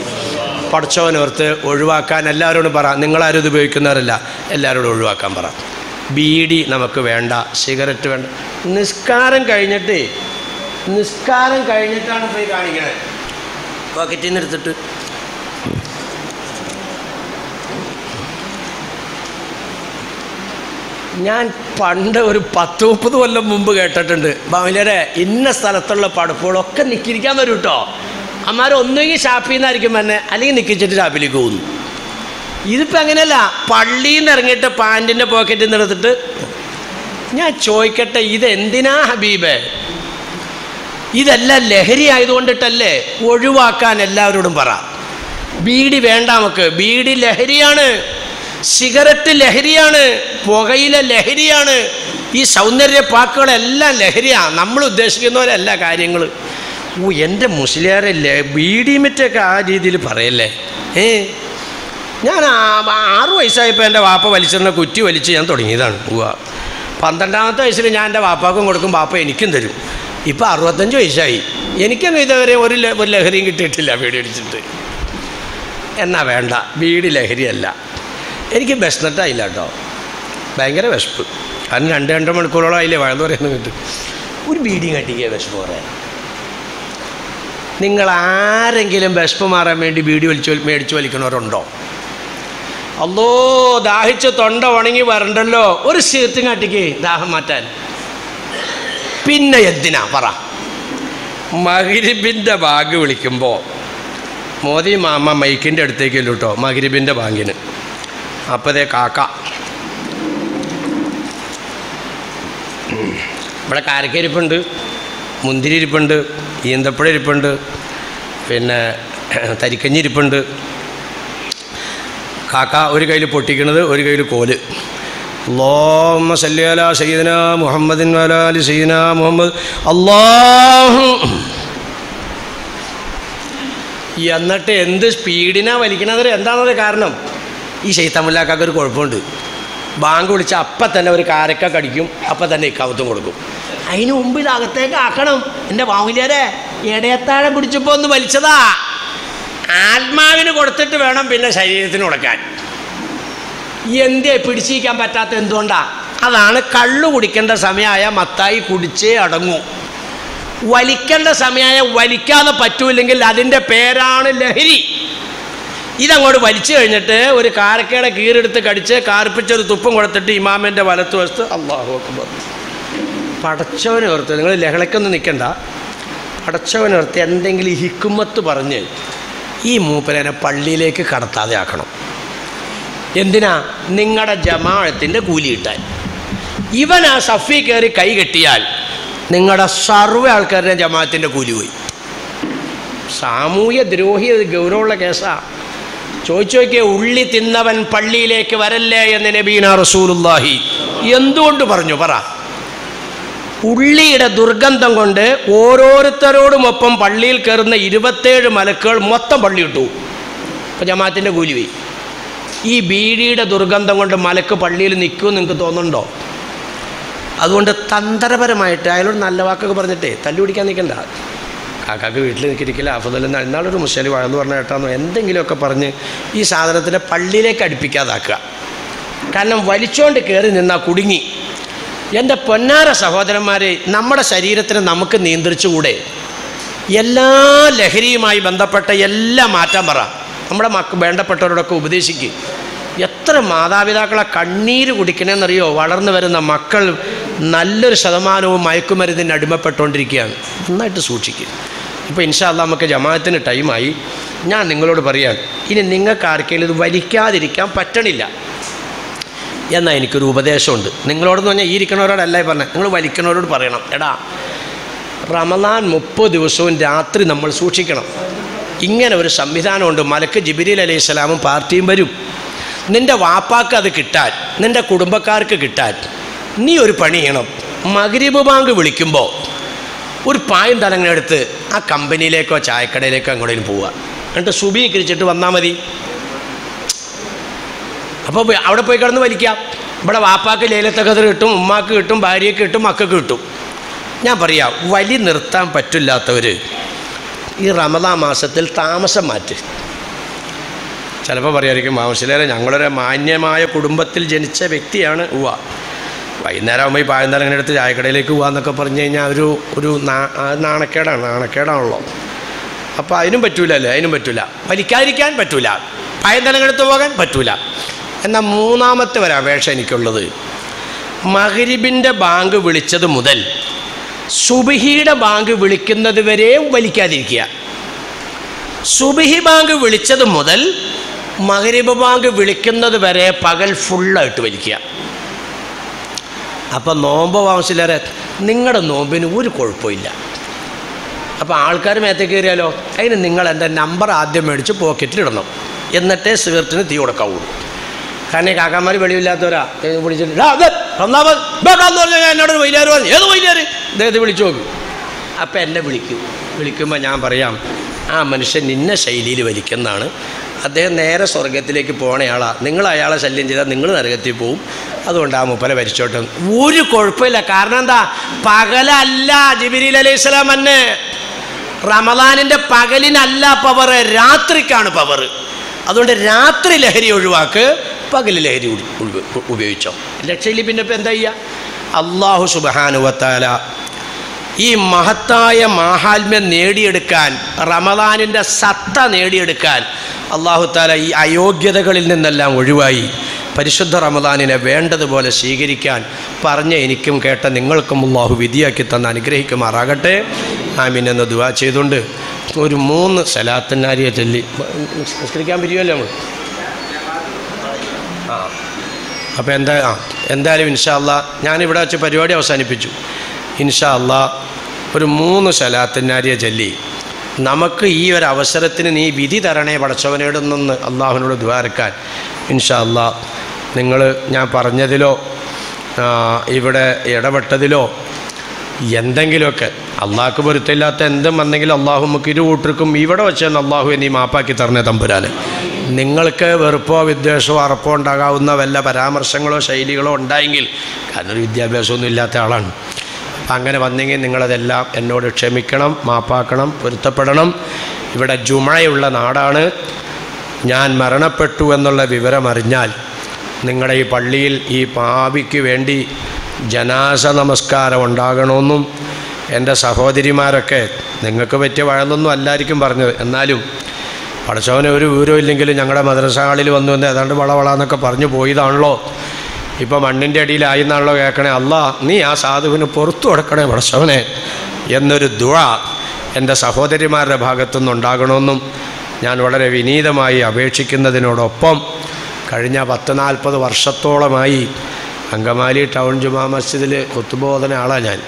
പഠിച്ചവനോർത്ത് ഒഴിവാക്കാൻ എല്ലാവരോടും പറ. നിങ്ങളാരും ഇത് ഉപയോഗിക്കുന്നവരല്ല. എല്ലാവരോടും ഒഴിവാക്കാൻ പറ. ബീഡി നമുക്ക് വേണ്ട. സിഗരറ്റ് വേണ്ട. നിസ്കാരം കഴിഞ്ഞിട്ട് നിസ്കാരം കഴിഞ്ഞിട്ടാണ് പോയി കാണിക്കണത് പോക്കറ്റിൽ നിന്ന് എടുത്തിട്ട്. ഞാൻ പണ്ട് ഒരു പത്ത് മുപ്പത് കൊല്ലം മുമ്പ് കേട്ടിട്ടുണ്ട്. ബാമിലരെ ഇന്ന സ്ഥലത്തുള്ള പടുപ്പുകളൊക്കെ നിൽക്കിരിക്കാൻ വരും കേട്ടോ അമ്മാരൊന്നുകിൽ ഷാപ്പിൽ നിന്നായിരിക്കും തന്നെ അല്ലെങ്കിൽ നിൽക്കിച്ചിട്ട് ഷാപ്പിലേക്ക് പോകുന്നു. ഇതിപ്പോൾ അങ്ങനെയല്ല പള്ളിയിൽ നിന്ന് ഇറങ്ങിയിട്ട് പാന്റിന്റെ പോക്കറ്റിൽ നിന്ന് എടുത്തിട്ട് ഞാൻ ചോദിക്കട്ടെ ഇതെന്തിനാ ഹബീബേ? ഇതെല്ലാം ലഹരി ആയതുകൊണ്ടിട്ടല്ലേ ഒഴിവാക്കാൻ എല്ലാവരോടും പറ. ബീഡി വേണ്ട നമുക്ക്. ബീഡി ലഹരിയാണ്. സിഗരറ്റ് ലഹരിയാണ് പുകയില ലഹരിയാണ്. ഈ സൗന്ദര്യ പാക്കുകളെല്ലാം ലഹരിയാണ് നമ്മൾ ഉദ്ദേശിക്കുന്ന പോലെ എല്ലാ കാര്യങ്ങൾ ഓ എന്റെ മുസ്ലിയാരെ ബീഡിമിറ്റൊക്കെ ആ രീതിയിൽ പറയല്ലേ? ഏ? ഞാൻ ആറു വയസ്സായപ്പോൾ എന്റെ വാപ്പ വലിച്ചിരുന്ന കുറ്റി വലിച്ച് ഞാൻ തുടങ്ങിയതാണ്. പോവുക പന്ത്രണ്ടാമത്തെ വയസ്സിൽ ഞാൻ എന്റെ വാപ്പാക്കും കൊടുക്കും വാപ്പ എനിക്കും തരും. ഇപ്പം അറുപത്തഞ്ച് വയസ്സായി. എനിക്കൊന്നും ഇതുവരെ ഒരു ഒരു ലഹരിയും കിട്ടിയിട്ടില്ല വീട് അടിച്ചിട്ട്. എന്നാ വേണ്ട വീട് ലഹരിയല്ല. എനിക്ക് വിശന്നിട്ടായില്ല കേട്ടോ. ഭയങ്കര വിശപ്പ്. കാരണം രണ്ട് രണ്ട് മണിക്കൂറോളം ആയില്ലേ വഴന്ന് പറയുന്നത് കിട്ടും. ഒരു ബീഡിയും കട്ടിക്കുക വിശപ്പ് പറയാൻ നിങ്ങൾ ആരെങ്കിലും വിശപ്പ് മാറാൻ വേണ്ടി ബീഡി വലിച്ചു വലി- മേടിച്ച് വലിക്കണവരുണ്ടോ അല്ലോ ദാഹിച്ച് തൊണ്ട ഉണങ്ങി വരണ്ടല്ലോ. ഒരു സീർത്തും കാട്ടിക്ക് ദാഹം മാറ്റാൻ. പിന്നെ എന്തിനാ? പറ. മകരിബിന്റെ ബാഗ് വിളിക്കുമ്പോൾ മോദി മാമ മൈക്കിന്റെ അടുത്തേക്കല്ലോ കേട്ടോ. മകരിബിന്റെ ബാങ്കിന്. അപ്പതേ കാക്ക. ഇവിടെ കാരക്കരിപ്പുണ്ട് മുന്തിരി ഇരിപ്പുണ്ട് ഈന്തപ്പഴ ഇരിപ്പുണ്ട് പിന്നെ തരിക്കഞ്ഞി ഇരിപ്പുണ്ട് കാക്ക ഒരു കയ്യിൽ പൊട്ടിക്കണത് ഒരു കയ്യിൽ കോൽ. അള്ളാഹുമ്മ സല്ലി അലാ മുഹമ്മദിൻ വലാലി സയ്യിദന മുഹമ്മദ്. അള്ളാഹു എന്നിട്ട് എന്ത് സ്പീഡിനാ വലിക്കണത്? എന്താണത് കാരണം? ഈ ശൈത്തമുല്ലാക്കൊക്കെ ഒരു കുഴപ്പമുണ്ട്. ബാങ്ക് വിളിച്ച അപ്പം തന്നെ ഒരു കാരക്ക കടിക്കും അപ്പം തന്നെ ഇക്കാവത്തും കൊടുക്കും. അതിന് മുമ്പ് ഇത് അകത്തേക്ക് ആക്കണം. എന്റെ വാങ്ങിലേരെ ഇടയത്താഴം പിടിച്ചപ്പോൾ ഒന്ന് വലിച്ചതാ. ആത്മാവിന് കൊടുത്തിട്ട് വേണം പിന്നെ ശരീരത്തിന് ഉടക്കാൻ എന്തേ പിടിച്ചിരിക്കാൻ പറ്റാത്ത എന്തുകൊണ്ടാ? അതാണ് കള്ളു കുടിക്കേണ്ട സമയമായ മത്തായി കുടിച്ചേ അടങ്ങൂ. വലിക്കേണ്ട സമയമായ വലിക്കാതെ പറ്റൂല്ലെങ്കിൽ അതിന്റെ പേരാണ് ലഹരി. ഇതങ്ങോട്ട് വലിച്ചു കഴിഞ്ഞിട്ട് ഒരു കാരക്കയുടെ കീറെടുത്ത് കടിച്ച് കാർപ്പിച്ചൊരു തുപ്പം കൊടുത്തിട്ട് ഇമാമിന്റെ വലത്തു വശത്ത് അള്ളാഹു അക്ബർ. പടച്ചവനെ ഓർത്ത് നിങ്ങൾ ലഹളയ്ക്കൊന്നും നിൽക്കണ്ട. പടച്ചവനെ ഓർത്ത് എന്തെങ്കിലും ഹിക്കുമത്ത് പറഞ്ഞ് ഈ മൂപ്പനെ പള്ളിയിലേക്ക് കടത്താതെ ആക്കണം. എന്തിനാ? നിങ്ങളുടെ ജമാഴത്തിന്റെ കൂലി കിട്ടാൻ. ഇവൻ ആ സഫി കയറി കൈ കെട്ടിയാൽ നിങ്ങളുടെ സർവ ആൾക്കാരുടെ ജമാഅത്തിന്റെ കൂലി പോയി. സാമൂഹ്യ ദ്രോഹി ഗൗരവമുള്ള കേസാ. ചോദിച്ചു നോക്കിയ ഉള്ളി തിന്നവൻ പള്ളിയിലേക്ക് വരല്ലേ എന്ന് നബീന റസൂലുല്ലാഹി എന്തുകൊണ്ട് പറഞ്ഞു? പറ. ഉള്ളിയുടെ ദുർഗന്ധം കൊണ്ട് ഓരോരുത്തരോടും ഒപ്പം പള്ളിയിൽ കയറുന്ന ഇരുപത്തേഴ് മലക്കുകൾ മൊത്തം പള്ളി ഇട്ടു. അപ്പം ജമാഅത്തിന്റെ കൂലി ഈ ബീഡിയുടെ ദുർഗന്ധം കൊണ്ട് മലക്ക് പള്ളിയിൽ നിൽക്കുമെന്ന് നിങ്ങൾക്ക് തോന്നുന്നുണ്ടോ? അതുകൊണ്ട് തന്ത്രപരമായിട്ട് അയാളോട് നല്ല വാക്കൊക്കെ പറഞ്ഞിട്ടേ തല്ലുപിടിക്കാൻ നിൽക്കണ്ട. കാക്കാക്ക് വീട്ടിൽ നിൽക്കിരിക്കില്ല. അഫദൽ ഇന്നാളൊരു മുസ്ലിം വഴന്ന് പറഞ്ഞ കേട്ടാന്നോ? എന്തെങ്കിലുമൊക്കെ പറഞ്ഞ് ഈ സാധനത്തിനെ പള്ളിയിലേക്ക് അടുപ്പിക്കാതാക്കുക. കാരണം വലിച്ചോണ്ട് കയറി നിന്നാൽ കുടുങ്ങി. എന്റെ പൊന്നാര സഹോദരന്മാരെ നമ്മുടെ ശരീരത്തിന് നമുക്ക് നിയന്ത്രിച്ചുകൂടെ? എല്ലാ ലഹരിയുമായി ബന്ധപ്പെട്ട എല്ലാം മാറ്റാൻ പറ. നമ്മുടെ മക്ക വേണ്ടപ്പെട്ടവരോടൊക്കെ ഉപദേശിക്കുക എത്ര മാതാപിതാക്കളെ കണ്ണീര് കുടിക്കണമെന്നറിയോ വളർന്നു വരുന്ന മക്കൾ നല്ലൊരു ശതമാനവും മയക്കുമരുന്നിന് അടിമപ്പെട്ടുകൊണ്ടിരിക്കുകയാണ്. നന്നായിട്ട് സൂക്ഷിക്കും. ഇപ്പോൾ ഇൻഷാല്ല നമുക്ക് ജമാഅത്തിന് ടൈമായി ഞാൻ നിങ്ങളോട് പറയാം ഇനി നിങ്ങൾക്ക് ആർക്കെങ്കിലും ഇത് വലിക്കാതിരിക്കാൻ പറ്റണില്ല. എന്നാൽ എനിക്കൊരു ഉപദേശമുണ്ട്. നിങ്ങളോടെന്ന് പറഞ്ഞാൽ ഈ ഇരിക്കണവരോടല്ല പറഞ്ഞത് നിങ്ങൾ വലിക്കണവരോട് പറയണം. എടാ റമദാൻ മുപ്പത് ദിവസവും രാത്രി നമ്മൾ സൂക്ഷിക്കണം. ഇങ്ങനെ ഒരു സംവിധാനമുണ്ട്. മലക്ക് ജിബിരിൽ അലൈഹി സ്വലാമും പാർട്ടിയും വരും. നിന്റെ വാപ്പാക്ക് അത് കിട്ടാൻ നിന്റെ കുടുംബക്കാർക്ക് കിട്ടാൻ നീ ഒരു പണി ചെയ്യണം. മകരീബ് ബാങ്ക് വിളിക്കുമ്പോൾ ഒരു പായം തലങ്ങെടുത്ത് ആ കമ്പനിയിലേക്കോ ചായക്കടയിലേക്കോ അങ്ങോട്ടേലും പോവുക. എന്നിട്ട് സുബീകരിച്ചിട്ട് വന്നാൽ മതി. അപ്പോൾ അവിടെ പോയി കിടന്ന് വലിക്കാം. ഇവിടെ വാപ്പാക്ക് ലേലത്തക്കത് കിട്ടും ഉമ്മാക്ക് കിട്ടും ഭാര്യയ്ക്ക് കിട്ടും മക്കൾക്ക് കിട്ടും. ഞാൻ പറയാം വലി നിർത്താൻ പറ്റില്ലാത്തവർ ഈ റമദാ മാസത്തിൽ താമസം മാറ്റി. ചിലപ്പോൾ പറയായിരിക്കും മാമശിലേറെ ഞങ്ങളൊരു മാന്യമായ കുടുംബത്തിൽ ജനിച്ച വ്യക്തിയാണ് ഉവ്വ. വൈകുന്നേരം ആകുമ്പോൾ ഈ പായന്താലം ഇങ്ങനെ എടുത്ത് ചായക്കടയിലേക്ക് പോകാമെന്നൊക്കെ പറഞ്ഞു കഴിഞ്ഞാൽ ഒരു ഒരു നാണക്കേടാണ് നാണക്കേടാണല്ലോ. അപ്പോൾ അതിനും പറ്റൂലല്ലേ അതിനും പറ്റൂല. വലിക്കാതിരിക്കാൻ പറ്റൂല. പായന്തലങ്ങെടുത്ത് പോകാൻ പറ്റൂല. എന്നാൽ മൂന്നാമത്തെ ഒരു അപേക്ഷ എനിക്കുള്ളത്. മഹരിബിന്റെ ബാങ്ക് വിളിച്ചത് മുതൽ സുബിഹിയുടെ ബാങ്ക് വിളിക്കുന്നത് വരെ വലിക്കാതിരിക്കുക. സുബിഹി ബാങ്ക് വിളിച്ചത് മുതൽ മഹരിബ് ബാങ്ക് വിളിക്കുന്നത് വരെ പകൽ ഫുള്ളായിട്ട് വലിക്കുക. അപ്പം നോമ്പ് ആവശ്യമില്ലാതെ നിങ്ങളുടെ നോമ്പിന് ഒരു കുഴപ്പമില്ല. അപ്പോൾ ആൾക്കാർ മേത്തേ കയറിയാലോ? അതിന് നിങ്ങൾ എന്റെ നമ്പർ ആദ്യം മേടിച്ച് പോക്കറ്റിലിടണം എന്നിട്ടേ സിഗരറ്റിന് തീ കൊടുക്കാവുള്ളൂ. കാരണം കാക്കാമാർ വെളിവില്ലാത്തവരാ. ഏ, വിളിച്ചിട്ട് "ഡാ, ദേ, ഒന്നാമത് വേണ്ടാന്ന് പറഞ്ഞാൽ ഞാൻ എന്നോട് പറഞ്ഞു. ഏത് വൈലാറ് ഇദ്ദേഹത്തെ വിളിച്ചു നോക്കും. അപ്പം എന്നെ വിളിക്കും. വിളിക്കുമ്പോൾ ഞാൻ പറയാം ആ മനുഷ്യൻ ഇന്ന ശൈലിയിൽ വലിക്കുന്നതാണ്. അദ്ദേഹം നേരെ സ്വർഗത്തിലേക്ക് പോകണയാളാണ് നിങ്ങൾ അയാളെ ശല്യം ചെയ്താൽ നിങ്ങൾ നരകത്തിൽ പോവും. അതുകൊണ്ട് ആ ഭരിച്ചോട്ടെ. ഒരു കുഴപ്പമില്ല. കാരണം എന്താ? പകലല്ല ജിബിരി അലൈഹി സ്വലാം അന്നെ. റമദാനിന്റെ പകലിനല്ല പവർ രാത്രിക്കാണ് പവർ അതുകൊണ്ട് രാത്രി ലഹരി ഒഴിവാക്ക് പകൽ ലഹരി ഉപയോഗിച്ചോ. ലക്ഷയിൽ പിന്നെ ഇപ്പം എന്താ ചെയ്യുക അള്ളാഹു സുബാനുവത്താല ഈ മഹത്തായ മാഹാത്മ്യം നേടിയെടുക്കാൻ റമദാനിന്റെ സത്ത നേടിയെടുക്കാൻ അള്ളാഹു താല ഈ അയോഗ്യതകളിൽ നിന്നെല്ലാം ഒഴിവായി. പരിശുദ്ധ റമദാനിനെ വേണ്ടതുപോലെ സ്വീകരിക്കാൻ പറഞ്ഞ എനിക്കും കേട്ട നിങ്ങൾക്കും അള്ളാഹു വിധിയാക്കി തന്ന് അനുഗ്രഹിക്കുമാറാകട്ടെ. ആമീൻ എന്ന് ദുവാ ചെയ്തുകൊണ്ട് ഒരു മൂന്ന് സലാത്തന്നാരിയെ ചൊല്ലി. നിസ്കരിക്കാൻ പറ്റുമല്ലോ നമ്മൾ? ആ. അപ്പോൾ എന്താ ആ എന്തായാലും അള്ളാ ഞാനിവിടെ വെച്ച് പരിപാടി അവസാനിപ്പിച്ചു. അള്ളാ ഒരു മൂന്ന് സലാത്തന്നാരിയെ ചൊല്ലി. നമുക്ക് ഈ ഒരു അവസരത്തിന് നീ വിധി തരണേ പടച്ചവനോടൊന്നൊന്ന് അള്ളാഹുവിനോട് ദ്വാരക്കാൻ ഇൻഷാ അല്ലാ നിങ്ങൾ ഞാൻ പറഞ്ഞതിലോ ഇവിടെ ഇടപെട്ടതിലോ എന്തെങ്കിലുമൊക്കെ. അള്ളാഹ്ക്ക് പൊരുത്തില്ലാത്ത എന്തും വന്നെങ്കിലും അള്ളാഹു നമുക്ക് ഇരു കൂട്ടർക്കും ഇവിടെ വെച്ച് തന്നെ അള്ളാഹു എന്നീ മാപ്പാക്കി തരണേ തമ്പുരാന്. നിങ്ങൾക്ക് വെറുപ്പോ വിദ്വേഷമോ അറപ്പോ ഉണ്ടാകാവുന്ന വല്ല പരാമർശങ്ങളോ ശൈലികളോ ഉണ്ടായെങ്കിൽ കാരണം വിദ്യാഭ്യാസമൊന്നും ഇല്ലാത്ത ആളാണ്. അപ്പം അങ്ങനെ വന്നെങ്കിൽ നിങ്ങളതെല്ലാം എന്നോട് ക്ഷമിക്കണം മാപ്പാക്കണം പൊരുത്തപ്പെടണം. ഇവിടെ ജുമയുള്ള നാടാണ്. ഞാൻ മരണപ്പെട്ടു എന്നുള്ള വിവരം അറിഞ്ഞാൽ നിങ്ങളുടെ ഈ പള്ളിയിൽ ഈ പാപിക്ക് വേണ്ടി ജനാസ നമസ്കാരം ഉണ്ടാകണമെന്നും എന്റെ സഹോദരിമാരൊക്കെ നിങ്ങൾക്ക് പറ്റിയ വഴന്നൊന്നും അല്ലായിരിക്കും പറഞ്ഞത്. എന്നാലും പഠിച്ചവന് ഒരു വിവരവും ഇല്ലെങ്കിലും ഞങ്ങളുടെ മദ്രസകളിൽ വന്നു എന്ന് ഏതാണ്ട് വളവളാന്നൊക്കെ പറഞ്ഞു പോയതാണല്ലോ. ഇപ്പോൾ മണ്ണിന്റെ അടിയിലായി എന്നാണല്ലോ കേൾക്കണേ. അല്ല നീ ആ സാധുവിന് പുറത്തു കൊടുക്കണേ പഠിച്ചവനെ എന്നൊരു ദുഴ എന്റെ സഹോദരിമാരുടെ ഭാഗത്തുനിന്നുണ്ടാകണമെന്നും ഞാൻ വളരെ വിനീതമായി അപേക്ഷിക്കുന്നതിനോടൊപ്പം കഴിഞ്ഞ പത്ത് നാൽപ്പത് വർഷത്തോളമായി അങ്കമാലി ടൗൺ ജുമാ മസ്ജിദിൽ കുത്തുബോധന ആളാണ് ഞാൻ.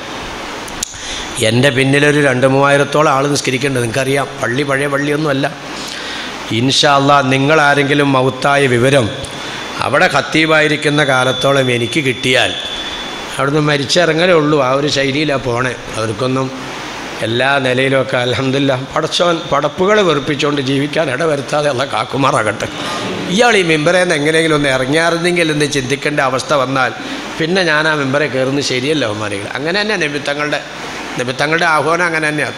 എന്റെ പിന്നിലൊരു രണ്ട് മൂവായിരത്തോളം ആൾ നിസ്കരിക്കേണ്ടത് നിങ്ങൾക്കറിയാം. പള്ളി പഴയ പള്ളിയൊന്നുമല്ല. ഇൻഷാല്ല നിങ്ങളാരെങ്കിലും മൗത്തായ വിവരം അവിടെ ഖത്തീബായിരിക്കുന്ന കാലത്തോളം എനിക്ക് കിട്ടിയാൽ അവിടുന്ന് മരിച്ചിറങ്ങലേ ഉള്ളൂ. ആ ഒരു ശൈലിയിലാണ് പോണേ. അവർക്കൊന്നും എല്ലാ നിലയിലുമൊക്കെ അലഹമില്ല പടച്ചോൻ പടപ്പുകളെ വെറുപ്പിച്ചുകൊണ്ട് ജീവിക്കാൻ ഇടവരുത്താതെ ഉള്ള കാക്കുമാറാകട്ടെ. ഇയാൾ ഈ മെമ്പറിൽ നിന്ന് എങ്ങനെയെങ്കിലും ഒന്ന് ഇറങ്ങിയായിരുന്നെങ്കിൽ എന്ന് ചിന്തിക്കേണ്ട അവസ്ഥ വന്നാൽ പിന്നെ ഞാൻ ആ മെമ്പറെ കയറുന്നത് ശരിയല്ല അവന്മാരികൾ. അങ്ങനെ തന്നെ നിമിത്തങ്ങളുടെ നിമിത്തങ്ങളുടെ ആഹ്വാനം അങ്ങനെ തന്നെയാണ്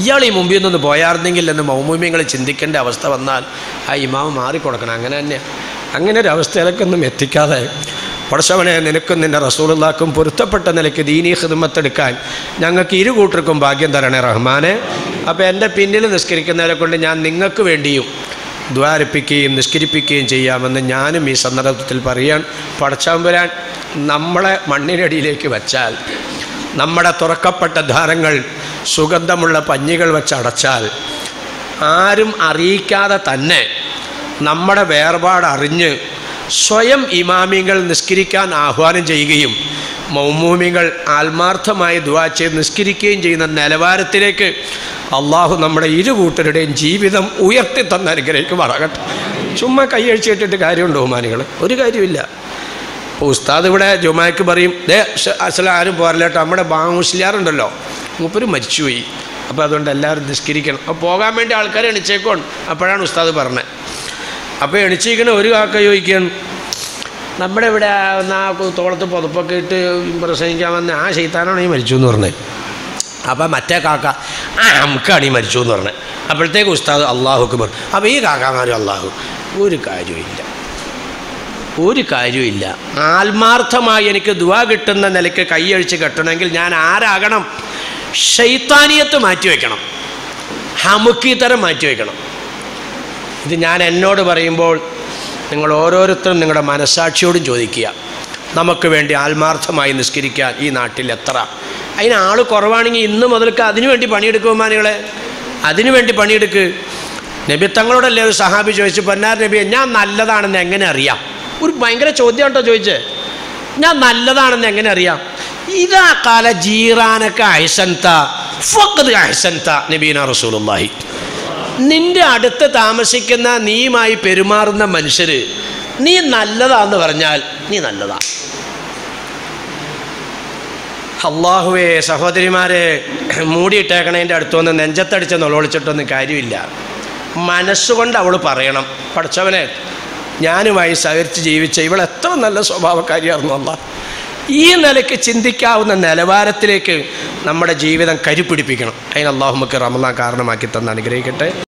ഇയാൾ ഈ മുമ്പിൽ നിന്ന് പോയായിരുന്നെങ്കിൽ എന്ന് മൗമൂമ്യങ്ങൾ ചിന്തിക്കേണ്ട അവസ്ഥ വന്നാൽ ആ ഇമാവ് മാറിക്കൊടുക്കണം. അങ്ങനെ തന്നെയാണ് അങ്ങനെ ഒരു അവസ്ഥയിലേക്കൊന്നും എത്തിക്കാതെ പടച്ചവനെ നിനക്കും നിന്റെ റസൂലുള്ളാക്കും പൊരുത്തപ്പെട്ട നിലയ്ക്ക് ദീനീ ഹിദ്മത്തെടുക്കാൻ ഞങ്ങൾക്ക് ഇരു കൂട്ടർക്കും ഭാഗ്യം തരണേ റഹ്മാനെ. അപ്പോൾ എന്റെ പിന്നിൽ നിസ്കരിക്കുന്നവരെ കൊണ്ട് ഞാൻ നിങ്ങൾക്ക് വേണ്ടിയും ദ്വാരിപ്പിക്കുകയും നിഷ്കരിപ്പിക്കുകയും ചെയ്യാമെന്ന് ഞാനും ഈ സന്ദർഭത്തിൽ പറയാൻ പടച്ചാമ്പുരാൻ നമ്മളെ മണ്ണിനടിയിലേക്ക് വച്ചാൽ നമ്മുടെ തുറക്കപ്പെട്ട ധാരങ്ങൾ സുഗന്ധമുള്ള പഞ്ഞികൾ വെച്ചടച്ചാൽ ആരും അറിയിക്കാതെ തന്നെ നമ്മുടെ വേർപാട് അറിഞ്ഞ് സ്വയം ഇമാമിങ്ങൾ നിസ്കരിക്കാൻ ആഹ്വാനം ചെയ്യുകയും മൗമൂമിങ്ങൾ ആത്മാർത്ഥമായി ദുവാ നിസ്കരിക്കുകയും ചെയ്യുന്ന നിലവാരത്തിലേക്ക് അള്ളാഹു നമ്മുടെ ഇരു കൂട്ടരുടെയും ജീവിതം ഉയർത്തി തന്ന അനുഗ്രഹിക്കുമാറാകട്ടെ ചുമ്മാ കൈയഴിച്ചിട്ടിട്ട് കാര്യമുണ്ട് ബഹുമാനികൾ ഒരു കാര്യമില്ല. ഇപ്പോൾ ഉസ്താദ് ഇവിടെ ജുമാക്ക് പറയും ദേ അസല ആരും പോരില്ല കേട്ടോ. നമ്മുടെ ബാമുസ്ലിയാറുണ്ടല്ലോ മൂപ്പര് മരിച്ചുപോയി. അപ്പോൾ അതുകൊണ്ട് എല്ലാവരും നിസ്കരിക്കണം. അപ്പോൾ പോകാൻ വേണ്ടി ആൾക്കാർ എണിച്ചേക്കോൺ അപ്പോഴാണ് ഉസ്താദ് പറഞ്ഞത്. അപ്പോൾ എണിച്ചിരിക്കണ ഒരു കാക്ക ചോദിക്കുകയാണ് നമ്മുടെ ഇവിടെ ആ തോളത്ത് പുതപ്പൊക്കെ ഇട്ട് പ്രസംഗിക്കാൻ വന്ന ആ ശൈത്താനാണ് ഈ മരിച്ചു എന്ന് പറഞ്ഞത് അപ്പം മറ്റേ കാക്ക ആ നമുക്കാണ് ഈ മരിച്ചു എന്ന് പറഞ്ഞത് അപ്പോഴത്തേക്ക് ഉസ്താദ് അള്ളാഹുക്ക് പറഞ്ഞു അപ്പോൾ ഈ കാക്കാമാരും അള്ളാഹു ഒരു കാര്യമില്ല ഒരു കാര്യമില്ല ആത്മാർത്ഥമായി എനിക്ക് ദുവാ കിട്ടുന്ന നിലയ്ക്ക് കൈയഴിച്ച് കെട്ടണമെങ്കിൽ ഞാൻ ആരാകണം? ഷെയ്ത്താനിയത്ത് മാറ്റിവെക്കണം. ഹമുക്കീത്തരം മാറ്റിവെക്കണം. ഇത് ഞാൻ എന്നോട് പറയുമ്പോൾ നിങ്ങൾ ഓരോരുത്തരും നിങ്ങളുടെ മനസ്സാക്ഷിയോടും ചോദിക്കുക. നമുക്ക് വേണ്ടി ആത്മാർത്ഥമായി നിസ്കരിക്കാൻ ഈ നാട്ടിൽ എത്ര? അതിന് ആൾ കുറവാണെങ്കിൽ ഇന്ന് മുതൽക്ക് അതിനു വേണ്ടി പണിയെടുക്കുമാനികളെ അതിനു വേണ്ടി പണിയെടുക്ക്. നബി തങ്ങളോടല്ലേ ഒരു സഹാബി ചോദിച്ചു പൊന്നാർ നബിയെ ഞാൻ നല്ലതാണെന്ന് എങ്ങനെ അറിയാം? ഒരു ഭയങ്കര ചോദ്യം കേട്ടോ ചോദിച്ചേ. ഞാൻ നല്ലതാണെന്ന് എങ്ങനെ അറിയാം? ഇതാ കാല ജീറാനൊക്കെ അഹസൻത ഫക്കത് അഹസൻത നബീന റസൂലുള്ളാഹി. നിന്റെ അടുത്ത് താമസിക്കുന്ന നീയുമായി പെരുമാറുന്ന മനുഷ്യർ നീ നല്ലതാന്ന് പറഞ്ഞാൽ നീ നല്ലതാ. അള്ളാഹുവേ സഹോദരിമാരെ മൂടിയിട്ടേക്കണേന്റെ അടുത്തൊന്ന് നെഞ്ചത്തടിച്ച് നുളവിളിച്ചിട്ടൊന്നും കാര്യമില്ല. മനസ്സുകൊണ്ട് അവൾ പറയണം. പഠിച്ചവനെ ഞാനുമായി സഹകരിച്ച് ജീവിച്ച ഇവൾ എത്ര നല്ല സ്വഭാവക്കാരിയായിരുന്നു അല്ല ഈ നിലയ്ക്ക് ചിന്തിക്കാവുന്ന നിലവാരത്തിലേക്ക് നമ്മുടെ ജീവിതം കരിപ്പിടിപ്പിക്കണം അതിന് അള്ളാഹു നമുക്ക് റമലാൻ കാരണമാക്കി തന്ന് അനുഗ്രഹിക്കട്ടെ.